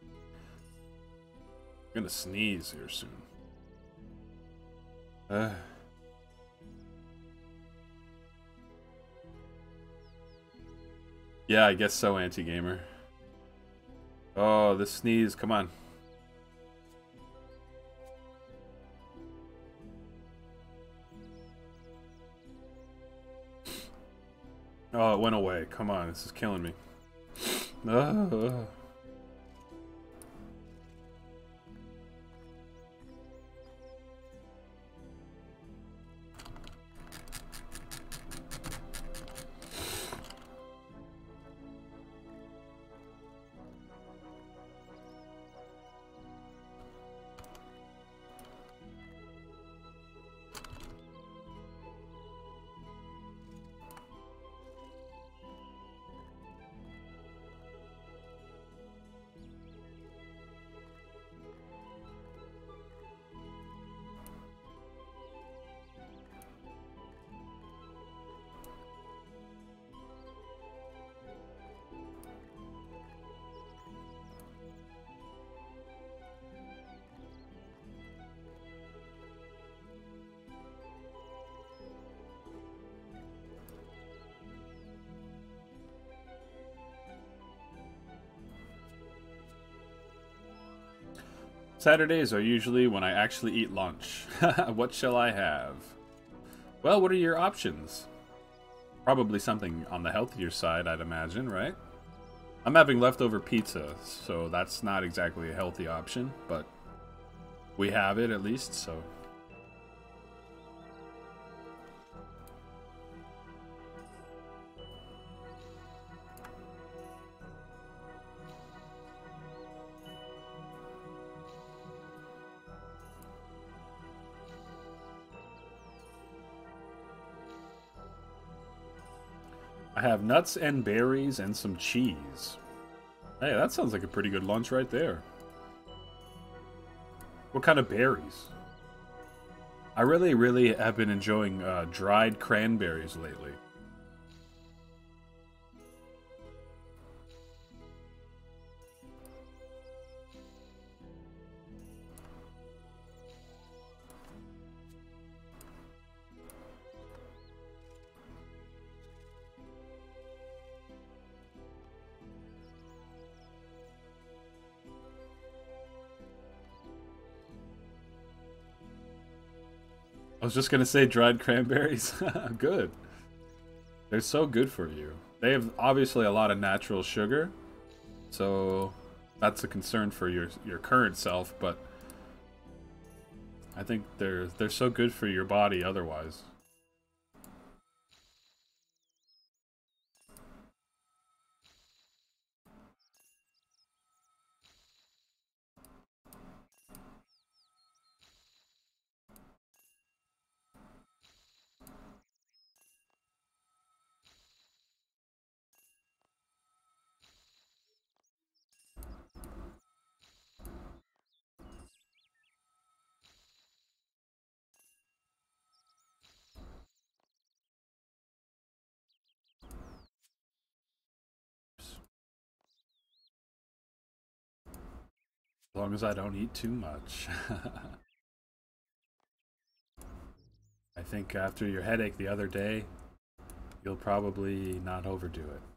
I'm gonna sneeze here soon. Uh. (sighs) Yeah, I guess so, anti-gamer. Oh, this sneeze, come on. Oh, it went away. Come on, this is killing me. Uh. (sighs) Saturdays are usually when I actually eat lunch. (laughs) what shall I have? Well, what are your options? Probably something on the healthier side, I'd imagine, right? I'm having leftover pizza, so that's not exactly a healthy option, but we have it at least, so nuts and berries and some cheese. Hey, that sounds like a pretty good lunch right there. What kind of berries? I really, really have been enjoying uh, dried cranberries lately. Was just gonna say dried cranberries. (laughs) good. They're so good for you. They have obviously a lot of natural sugar, so that's a concern for your your current self. But I think they're they're so good for your body otherwise. As long as I don't eat too much. (laughs) I think after your headache the other day, you'll probably not overdo it.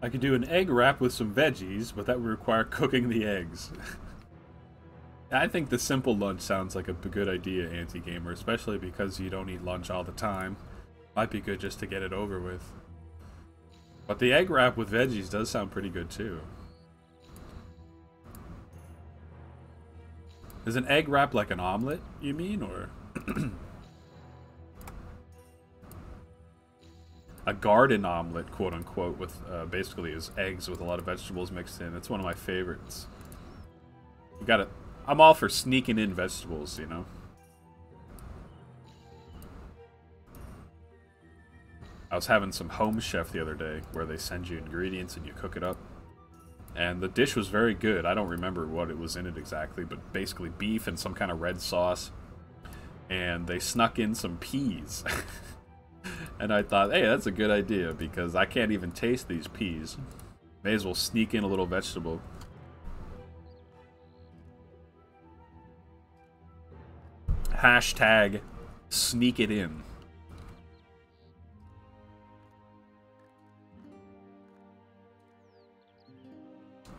I could do an egg wrap with some veggies, but that would require (laughs) cooking the eggs. I think the simple lunch sounds like a good idea, anti-gamer, especially because you don't eat lunch all the time. Might be good just to get it over with. But the egg wrap with veggies does sound pretty good too. Is an egg wrap like an omelet, you mean, or... (clears throat) a garden omelet, quote unquote, with uh, basically is eggs with a lot of vegetables mixed in. It's one of my favorites. You gotta... I'm all for sneaking in vegetables, you know? I was having some home chef the other day where they send you ingredients and you cook it up. And the dish was very good. I don't remember what it was in it exactly, but basically beef and some kind of red sauce. And they snuck in some peas. (laughs) and I thought, hey, that's a good idea because I can't even taste these peas. May as well sneak in a little vegetable. Hashtag sneak it in.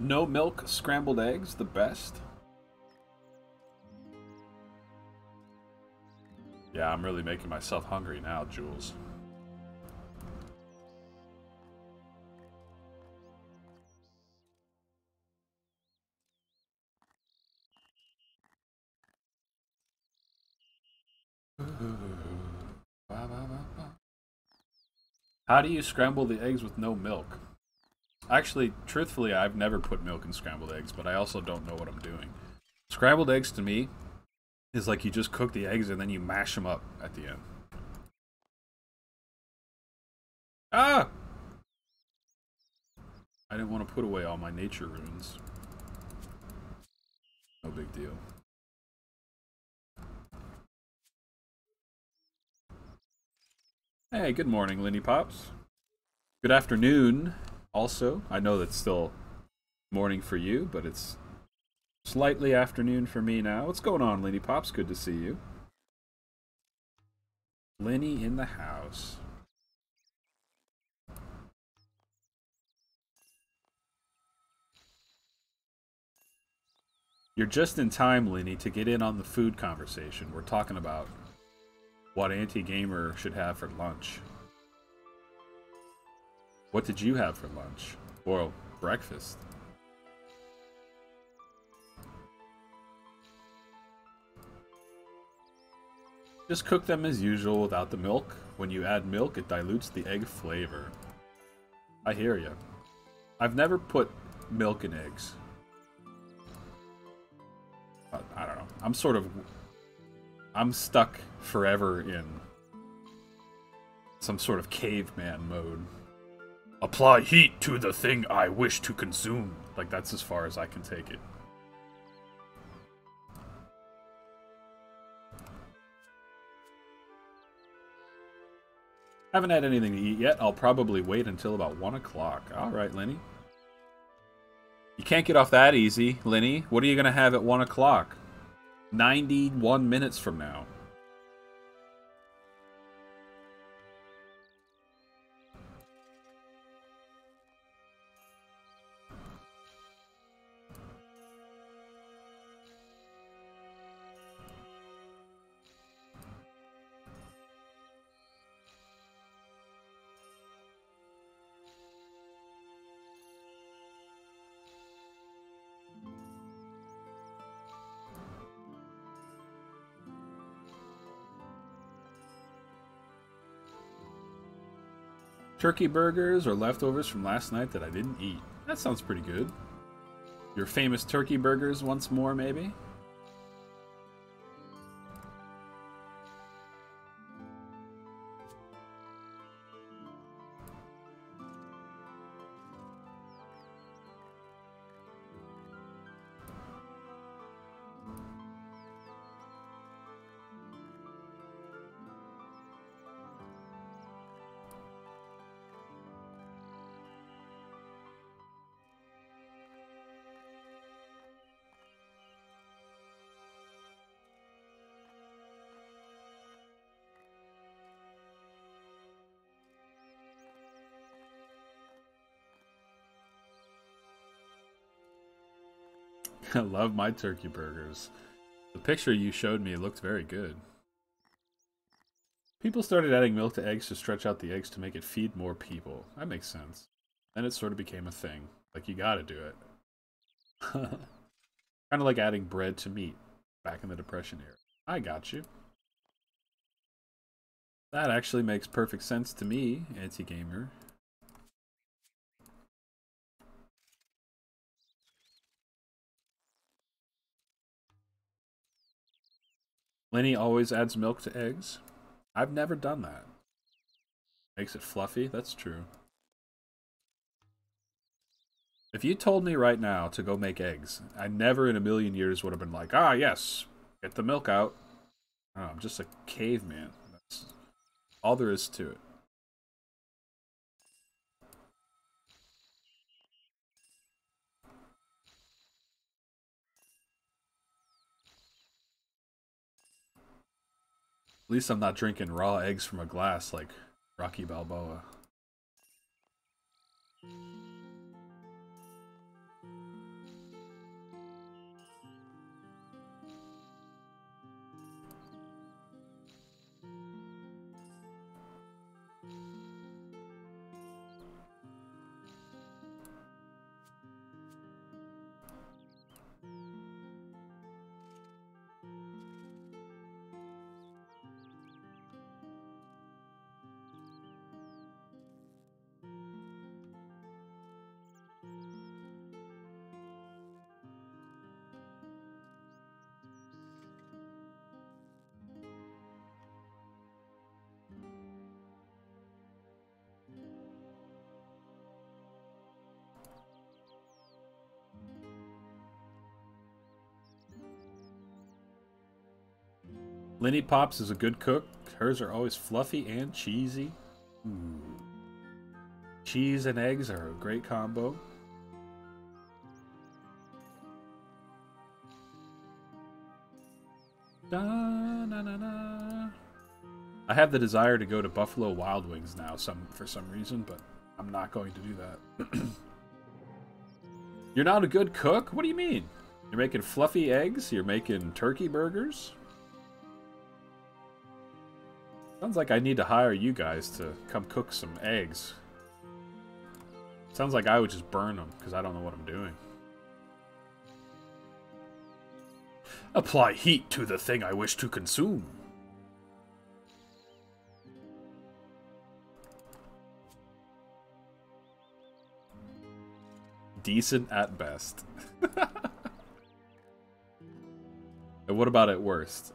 No milk scrambled eggs, the best. Yeah, I'm really making myself hungry now, Jules. How do you scramble the eggs with no milk? Actually, truthfully, I've never put milk in scrambled eggs, but I also don't know what I'm doing. Scrambled eggs to me is like you just cook the eggs and then you mash them up at the end. Ah! I didn't want to put away all my nature runes. No big deal. Hey, good morning, Linny Pops. Good afternoon, also. I know that's still morning for you, but it's slightly afternoon for me now. What's going on, Linny Pops? Good to see you. Lenny in the house. You're just in time, Lenny, to get in on the food conversation. We're talking about what anti-gamer should have for lunch. What did you have for lunch? Or breakfast? Just cook them as usual without the milk. When you add milk, it dilutes the egg flavor. I hear you. I've never put milk in eggs. Uh, I don't know. I'm sort of... I'm stuck forever in some sort of caveman mode. Apply heat to the thing I wish to consume. Like, that's as far as I can take it. Haven't had anything to eat yet. I'll probably wait until about 1 o'clock. Alright, Lenny. You can't get off that easy, Lenny. What are you going to have at 1 o'clock? 91 minutes from now. Turkey burgers or leftovers from last night that I didn't eat. That sounds pretty good. Your famous turkey burgers once more, maybe? (laughs) I love my turkey burgers. The picture you showed me looked very good. People started adding milk to eggs to stretch out the eggs to make it feed more people. That makes sense. Then it sort of became a thing. Like, you gotta do it. (laughs) kind of like adding bread to meat back in the Depression era. I got you. That actually makes perfect sense to me, anti-gamer. Lenny always adds milk to eggs. I've never done that. Makes it fluffy? That's true. If you told me right now to go make eggs, I never in a million years would have been like, ah, yes, get the milk out. Oh, I'm just a caveman. That's all there is to it. At least I'm not drinking raw eggs from a glass like Rocky Balboa. Linny Pops is a good cook. Hers are always fluffy and cheesy. Ooh. Cheese and eggs are a great combo. Da, na, na, na. I have the desire to go to Buffalo Wild Wings now some for some reason, but I'm not going to do that. (clears throat) You're not a good cook? What do you mean? You're making fluffy eggs? You're making turkey burgers? Sounds like I need to hire you guys to come cook some eggs. Sounds like I would just burn them, because I don't know what I'm doing. Apply heat to the thing I wish to consume. Decent at best. (laughs) and what about at worst?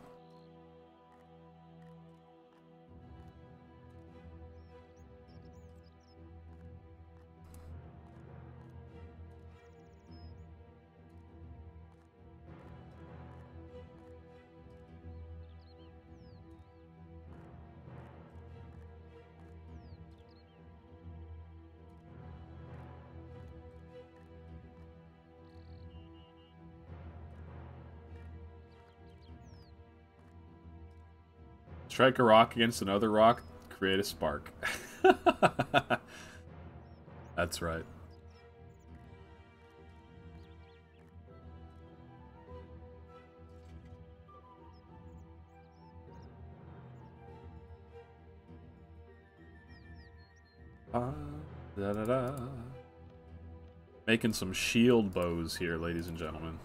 Strike a rock against another rock, create a spark. (laughs) That's right. Ah, da, da, da. Making some shield bows here, ladies and gentlemen.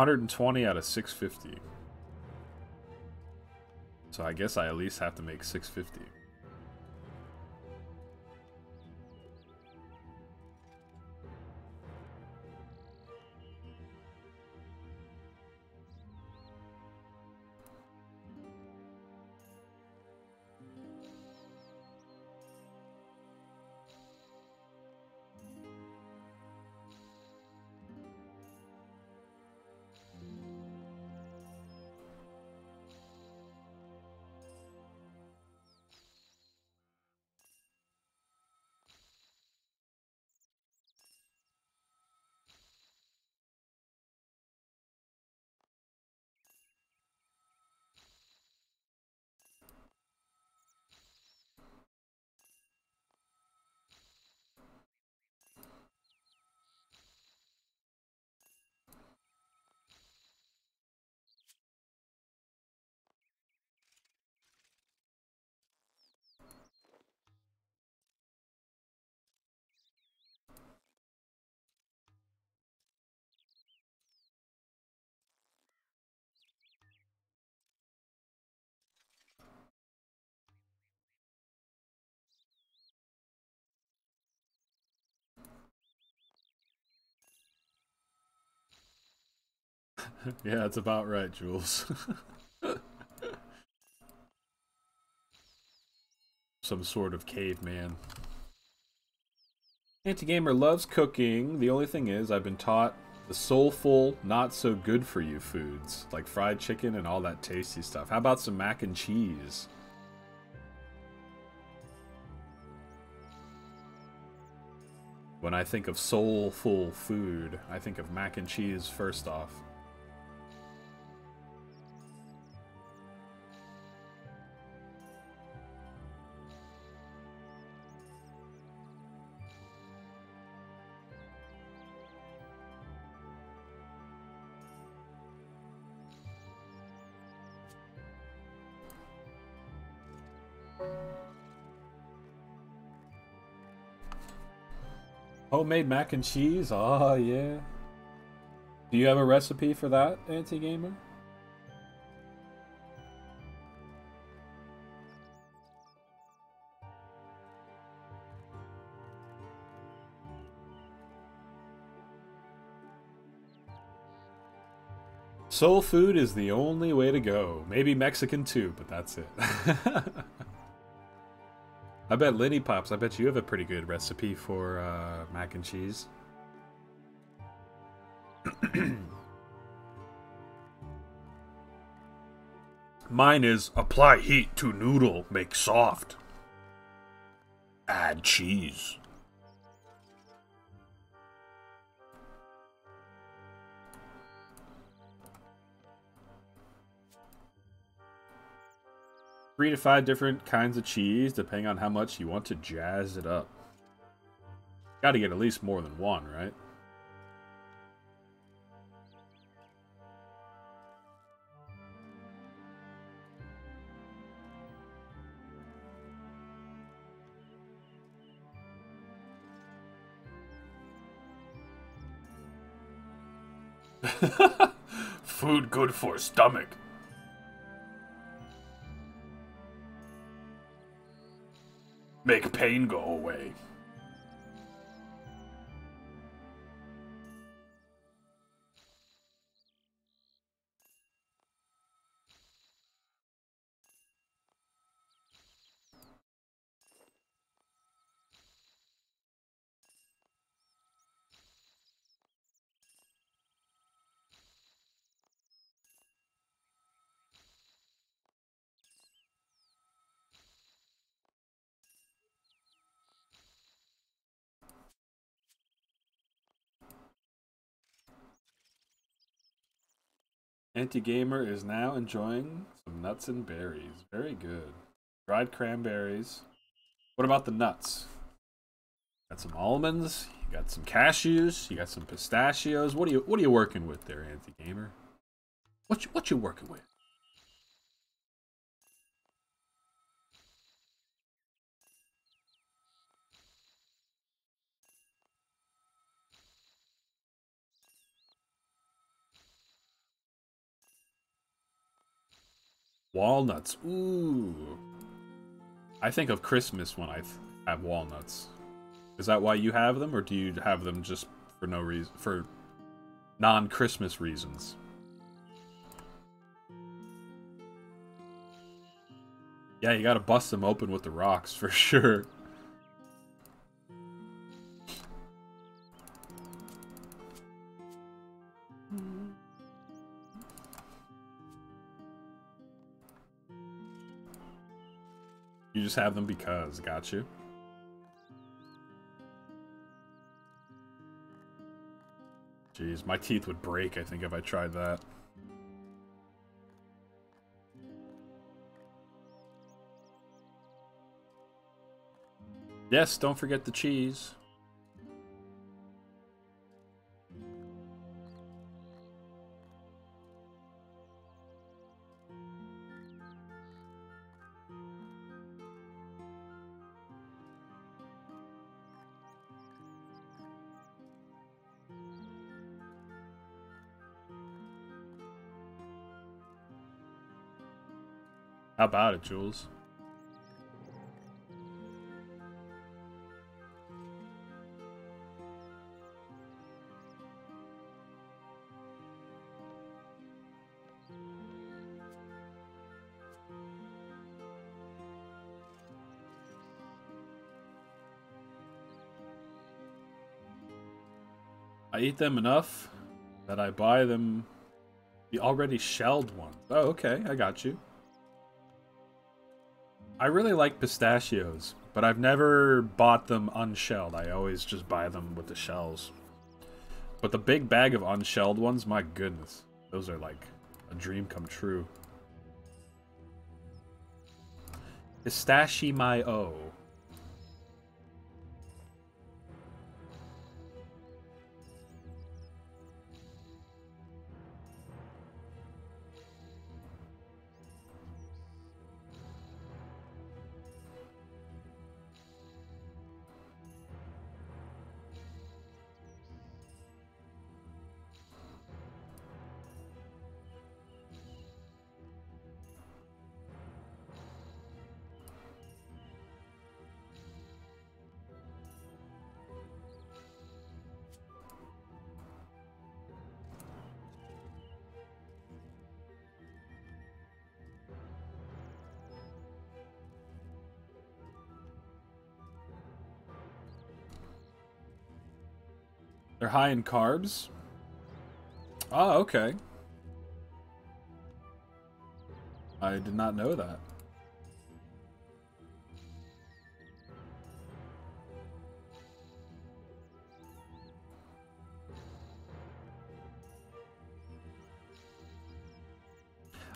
120 out of 650. So I guess I at least have to make 650. (laughs) yeah, that's about right, Jules. (laughs) Some sort of caveman. Anti-gamer loves cooking. The only thing is, I've been taught the soulful, not so good for you foods, like fried chicken and all that tasty stuff. How about some mac and cheese? When I think of soulful food, I think of mac and cheese first off. Homemade mac and cheese? Oh, yeah. Do you have a recipe for that, anti-gamer? Soul food is the only way to go. Maybe Mexican too, but that's it. (laughs) I bet Lenny Pops, I bet you have a pretty good recipe for uh, mac and cheese. (clears throat) Mine is apply heat to noodle, make soft. Add cheese. Three to five different kinds of cheese, depending on how much you want to jazz it up. Got to get at least more than one, right? (laughs) Food good for stomach. Make pain go away. Anti-gamer is now enjoying some nuts and berries. Very good. Dried cranberries. What about the nuts? Got some almonds. You got some cashews. You got some pistachios. What are you What are you working with there, anti-gamer? What you, What you working with? Walnuts. Ooh. I think of Christmas when I have walnuts. Is that why you have them, or do you have them just for no reason, for non-Christmas reasons? Yeah, you gotta bust them open with the rocks (laughs) for sure. You just have them because, got you. Jeez, my teeth would break, I think, if I tried that. Yes, don't forget the cheese. How about it, Jules? I eat them enough that I buy them the already shelled ones. Oh, okay, I got you. I really like pistachios, but I've never bought them unshelled. I always just buy them with the shells. But the big bag of unshelled ones, my goodness. Those are like a dream come true. Pistachio. High in carbs. Oh, okay. I did not know that.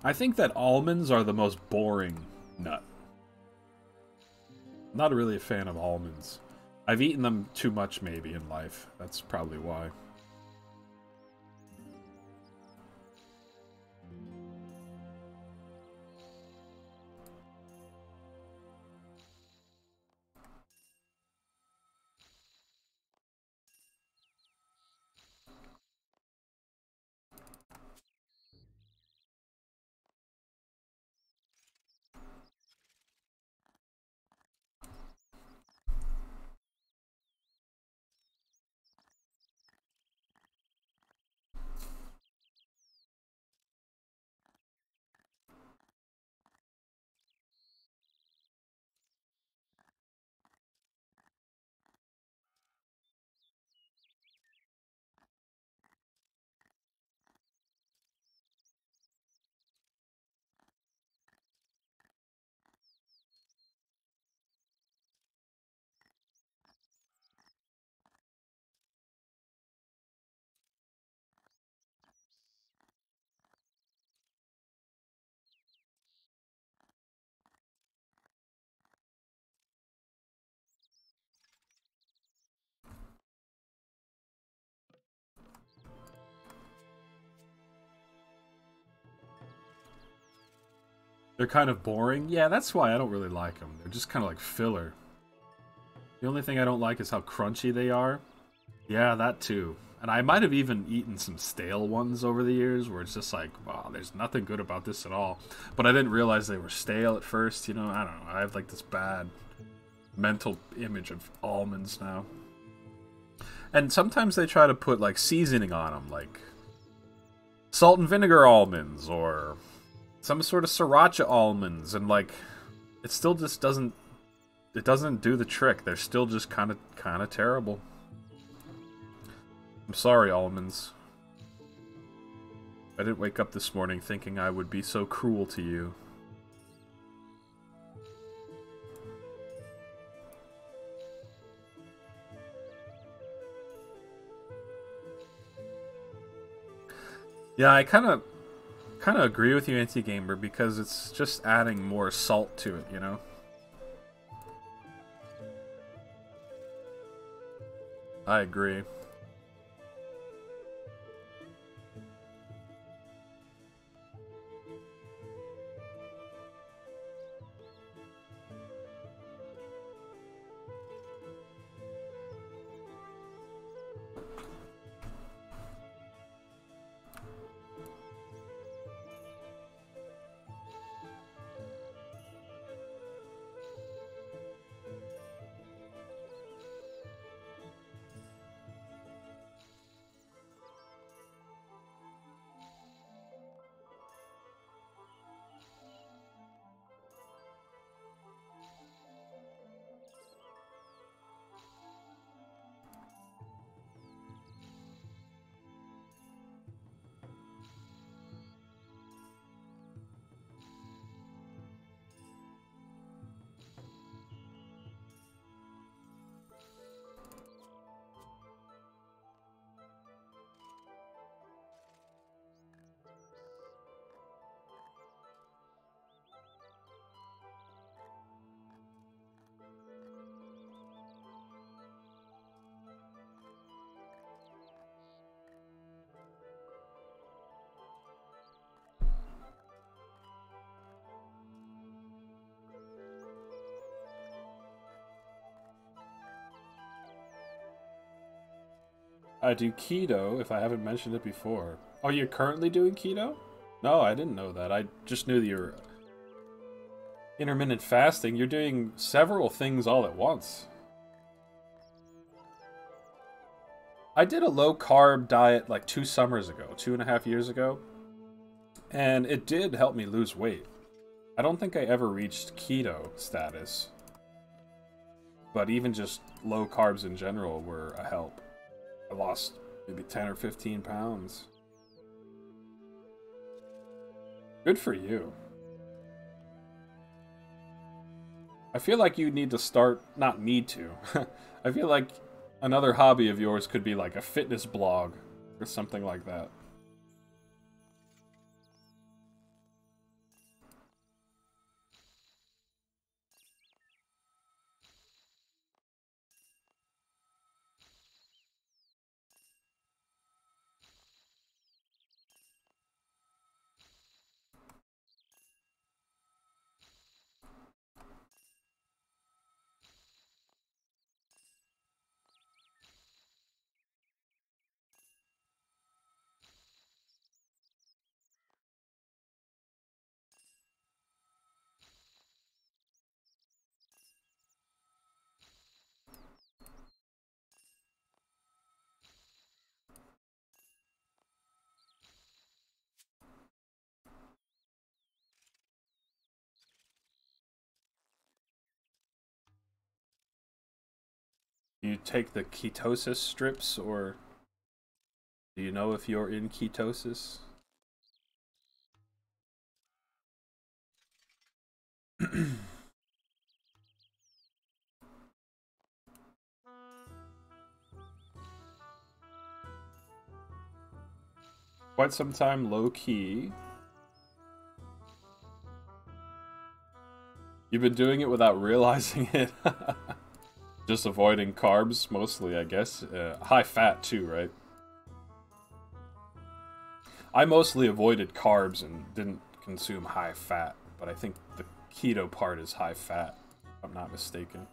I think that almonds are the most boring nut. Not really a fan of almonds. I've eaten them too much, maybe, in life. That's probably why. They're kind of boring. Yeah, that's why I don't really like them. They're just kind of like filler. The only thing I don't like is how crunchy they are. Yeah, that too. And I might have even eaten some stale ones over the years where it's just like, wow, there's nothing good about this at all. But I didn't realize they were stale at first. You know, I don't know. I have like this bad mental image of almonds now. And sometimes they try to put like seasoning on them, like salt and vinegar almonds or some sort of sriracha almonds and like it still just doesn't it doesn't do the trick. They're still just kind of kind of terrible. I'm sorry, almonds. I didn't wake up this morning thinking I would be so cruel to you. Yeah, I kind of kind of agree with you, Anti Gamer, because it's just adding more salt to it, you know? I agree. I do keto if I haven't mentioned it before. Oh, you're currently doing keto? No, I didn't know that. I just knew that you're intermittent fasting. You're doing several things all at once. I did a low carb diet like two summers ago, two and a half years ago, and it did help me lose weight. I don't think I ever reached keto status, but even just low carbs in general were a help. I lost maybe 10 or 15 pounds. Good for you. I feel like you need to start, not need to. (laughs) I feel like another hobby of yours could be like a fitness blog or something like that. You take the ketosis strips or do you know if you're in ketosis? (clears throat) Quite some time low key. You've been doing it without (laughs) realizing it. (laughs) Just avoiding carbs, mostly, I guess. Uh, high fat, too, right? I mostly avoided carbs and didn't consume high fat, but I think the keto part is high fat, if I'm not mistaken.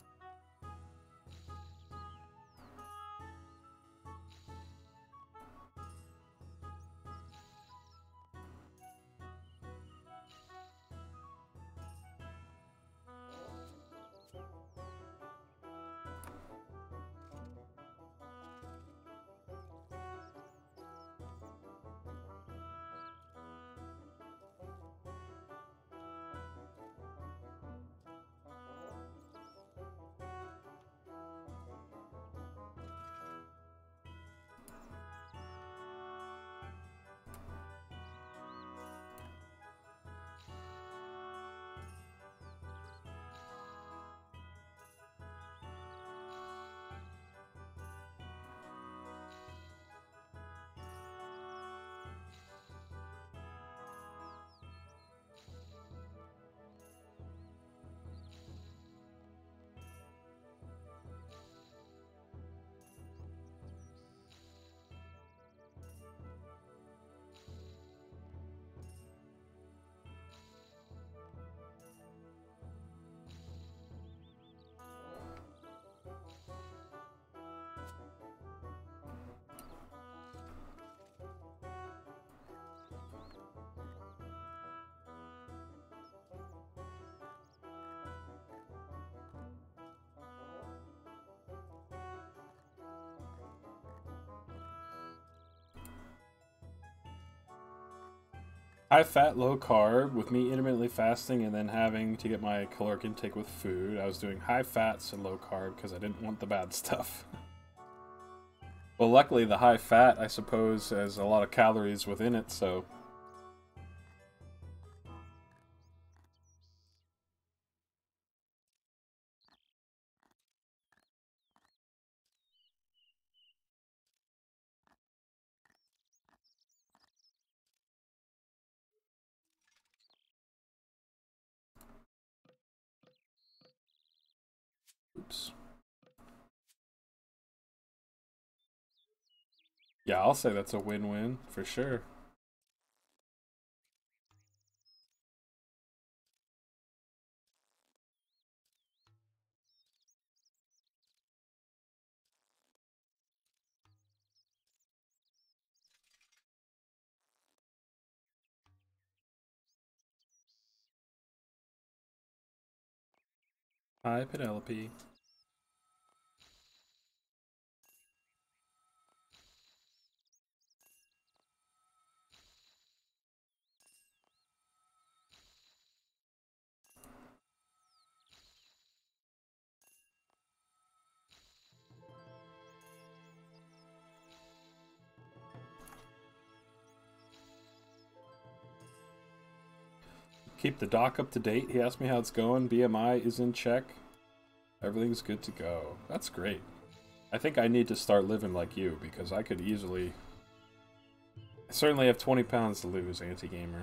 High fat, low carb with me intermittently fasting and then having to get my caloric intake with food. I was doing high fats and low carb because I didn't want the bad (laughs) stuff. well, luckily the high fat, I suppose, has a lot of calories within it, so I'll say that's a win-win for sure. Hi, Penelope. Keep the doc up to date. He asked me how it's going. BMI is in check. Everything's good to go. That's great. I think I need to start living like you because I could easily. I certainly have 20 pounds to lose, anti gamer.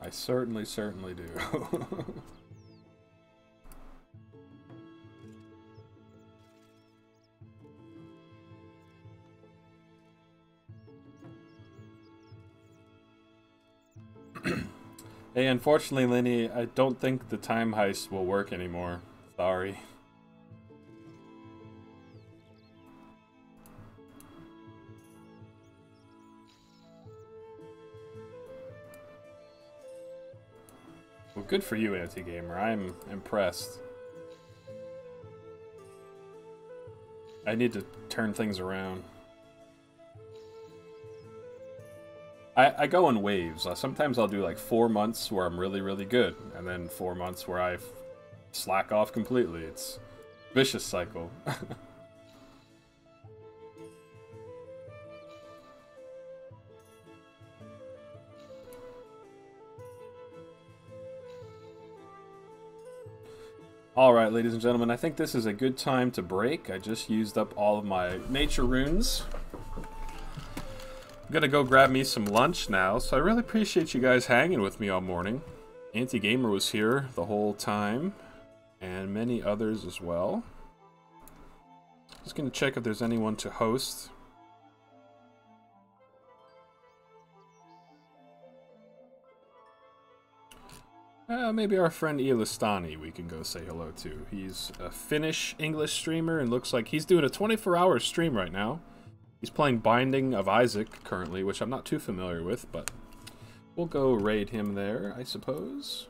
I certainly, certainly do. (laughs) Hey, unfortunately, Lenny, I don't think the time heist will work anymore. Sorry. Well, good for you, Anti-Gamer. I'm impressed. I need to turn things around. I, I go in waves. Uh, sometimes I'll do like four months where I'm really, really good, and then four months where I slack off completely. It's vicious cycle. (laughs) Alright, ladies and gentlemen, I think this is a good time to break. I just used up all of my nature runes. I'm gonna go grab me some lunch now, so I really appreciate you guys hanging with me all morning. Anti-Gamer was here the whole time, and many others as well. Just gonna check if there's anyone to host. Uh, maybe our friend Ilistani we can go say hello to. He's a Finnish English streamer and looks like he's doing a 24 hour stream right now. He's playing Binding of Isaac currently, which I'm not too familiar with, but we'll go raid him there, I suppose.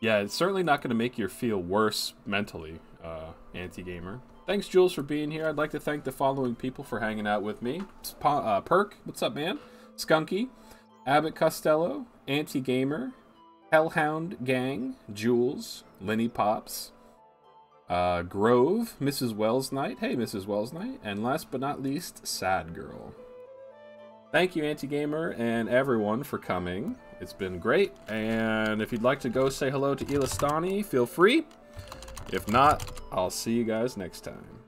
Yeah, it's certainly not going to make you feel worse mentally, uh, anti-gamer. Thanks, Jules, for being here. I'd like to thank the following people for hanging out with me. Uh, Perk, what's up, man? Skunky, Abbott Costello, Anti-Gamer, Hellhound Gang, Jules, Lenny Pops, uh, Grove, Mrs. Wells Knight. Hey, Mrs. Wells Knight. And last but not least, Sad Girl. Thank you, Anti-Gamer, and everyone for coming. It's been great. And if you'd like to go say hello to Ilistani, feel free. If not, I'll see you guys next time.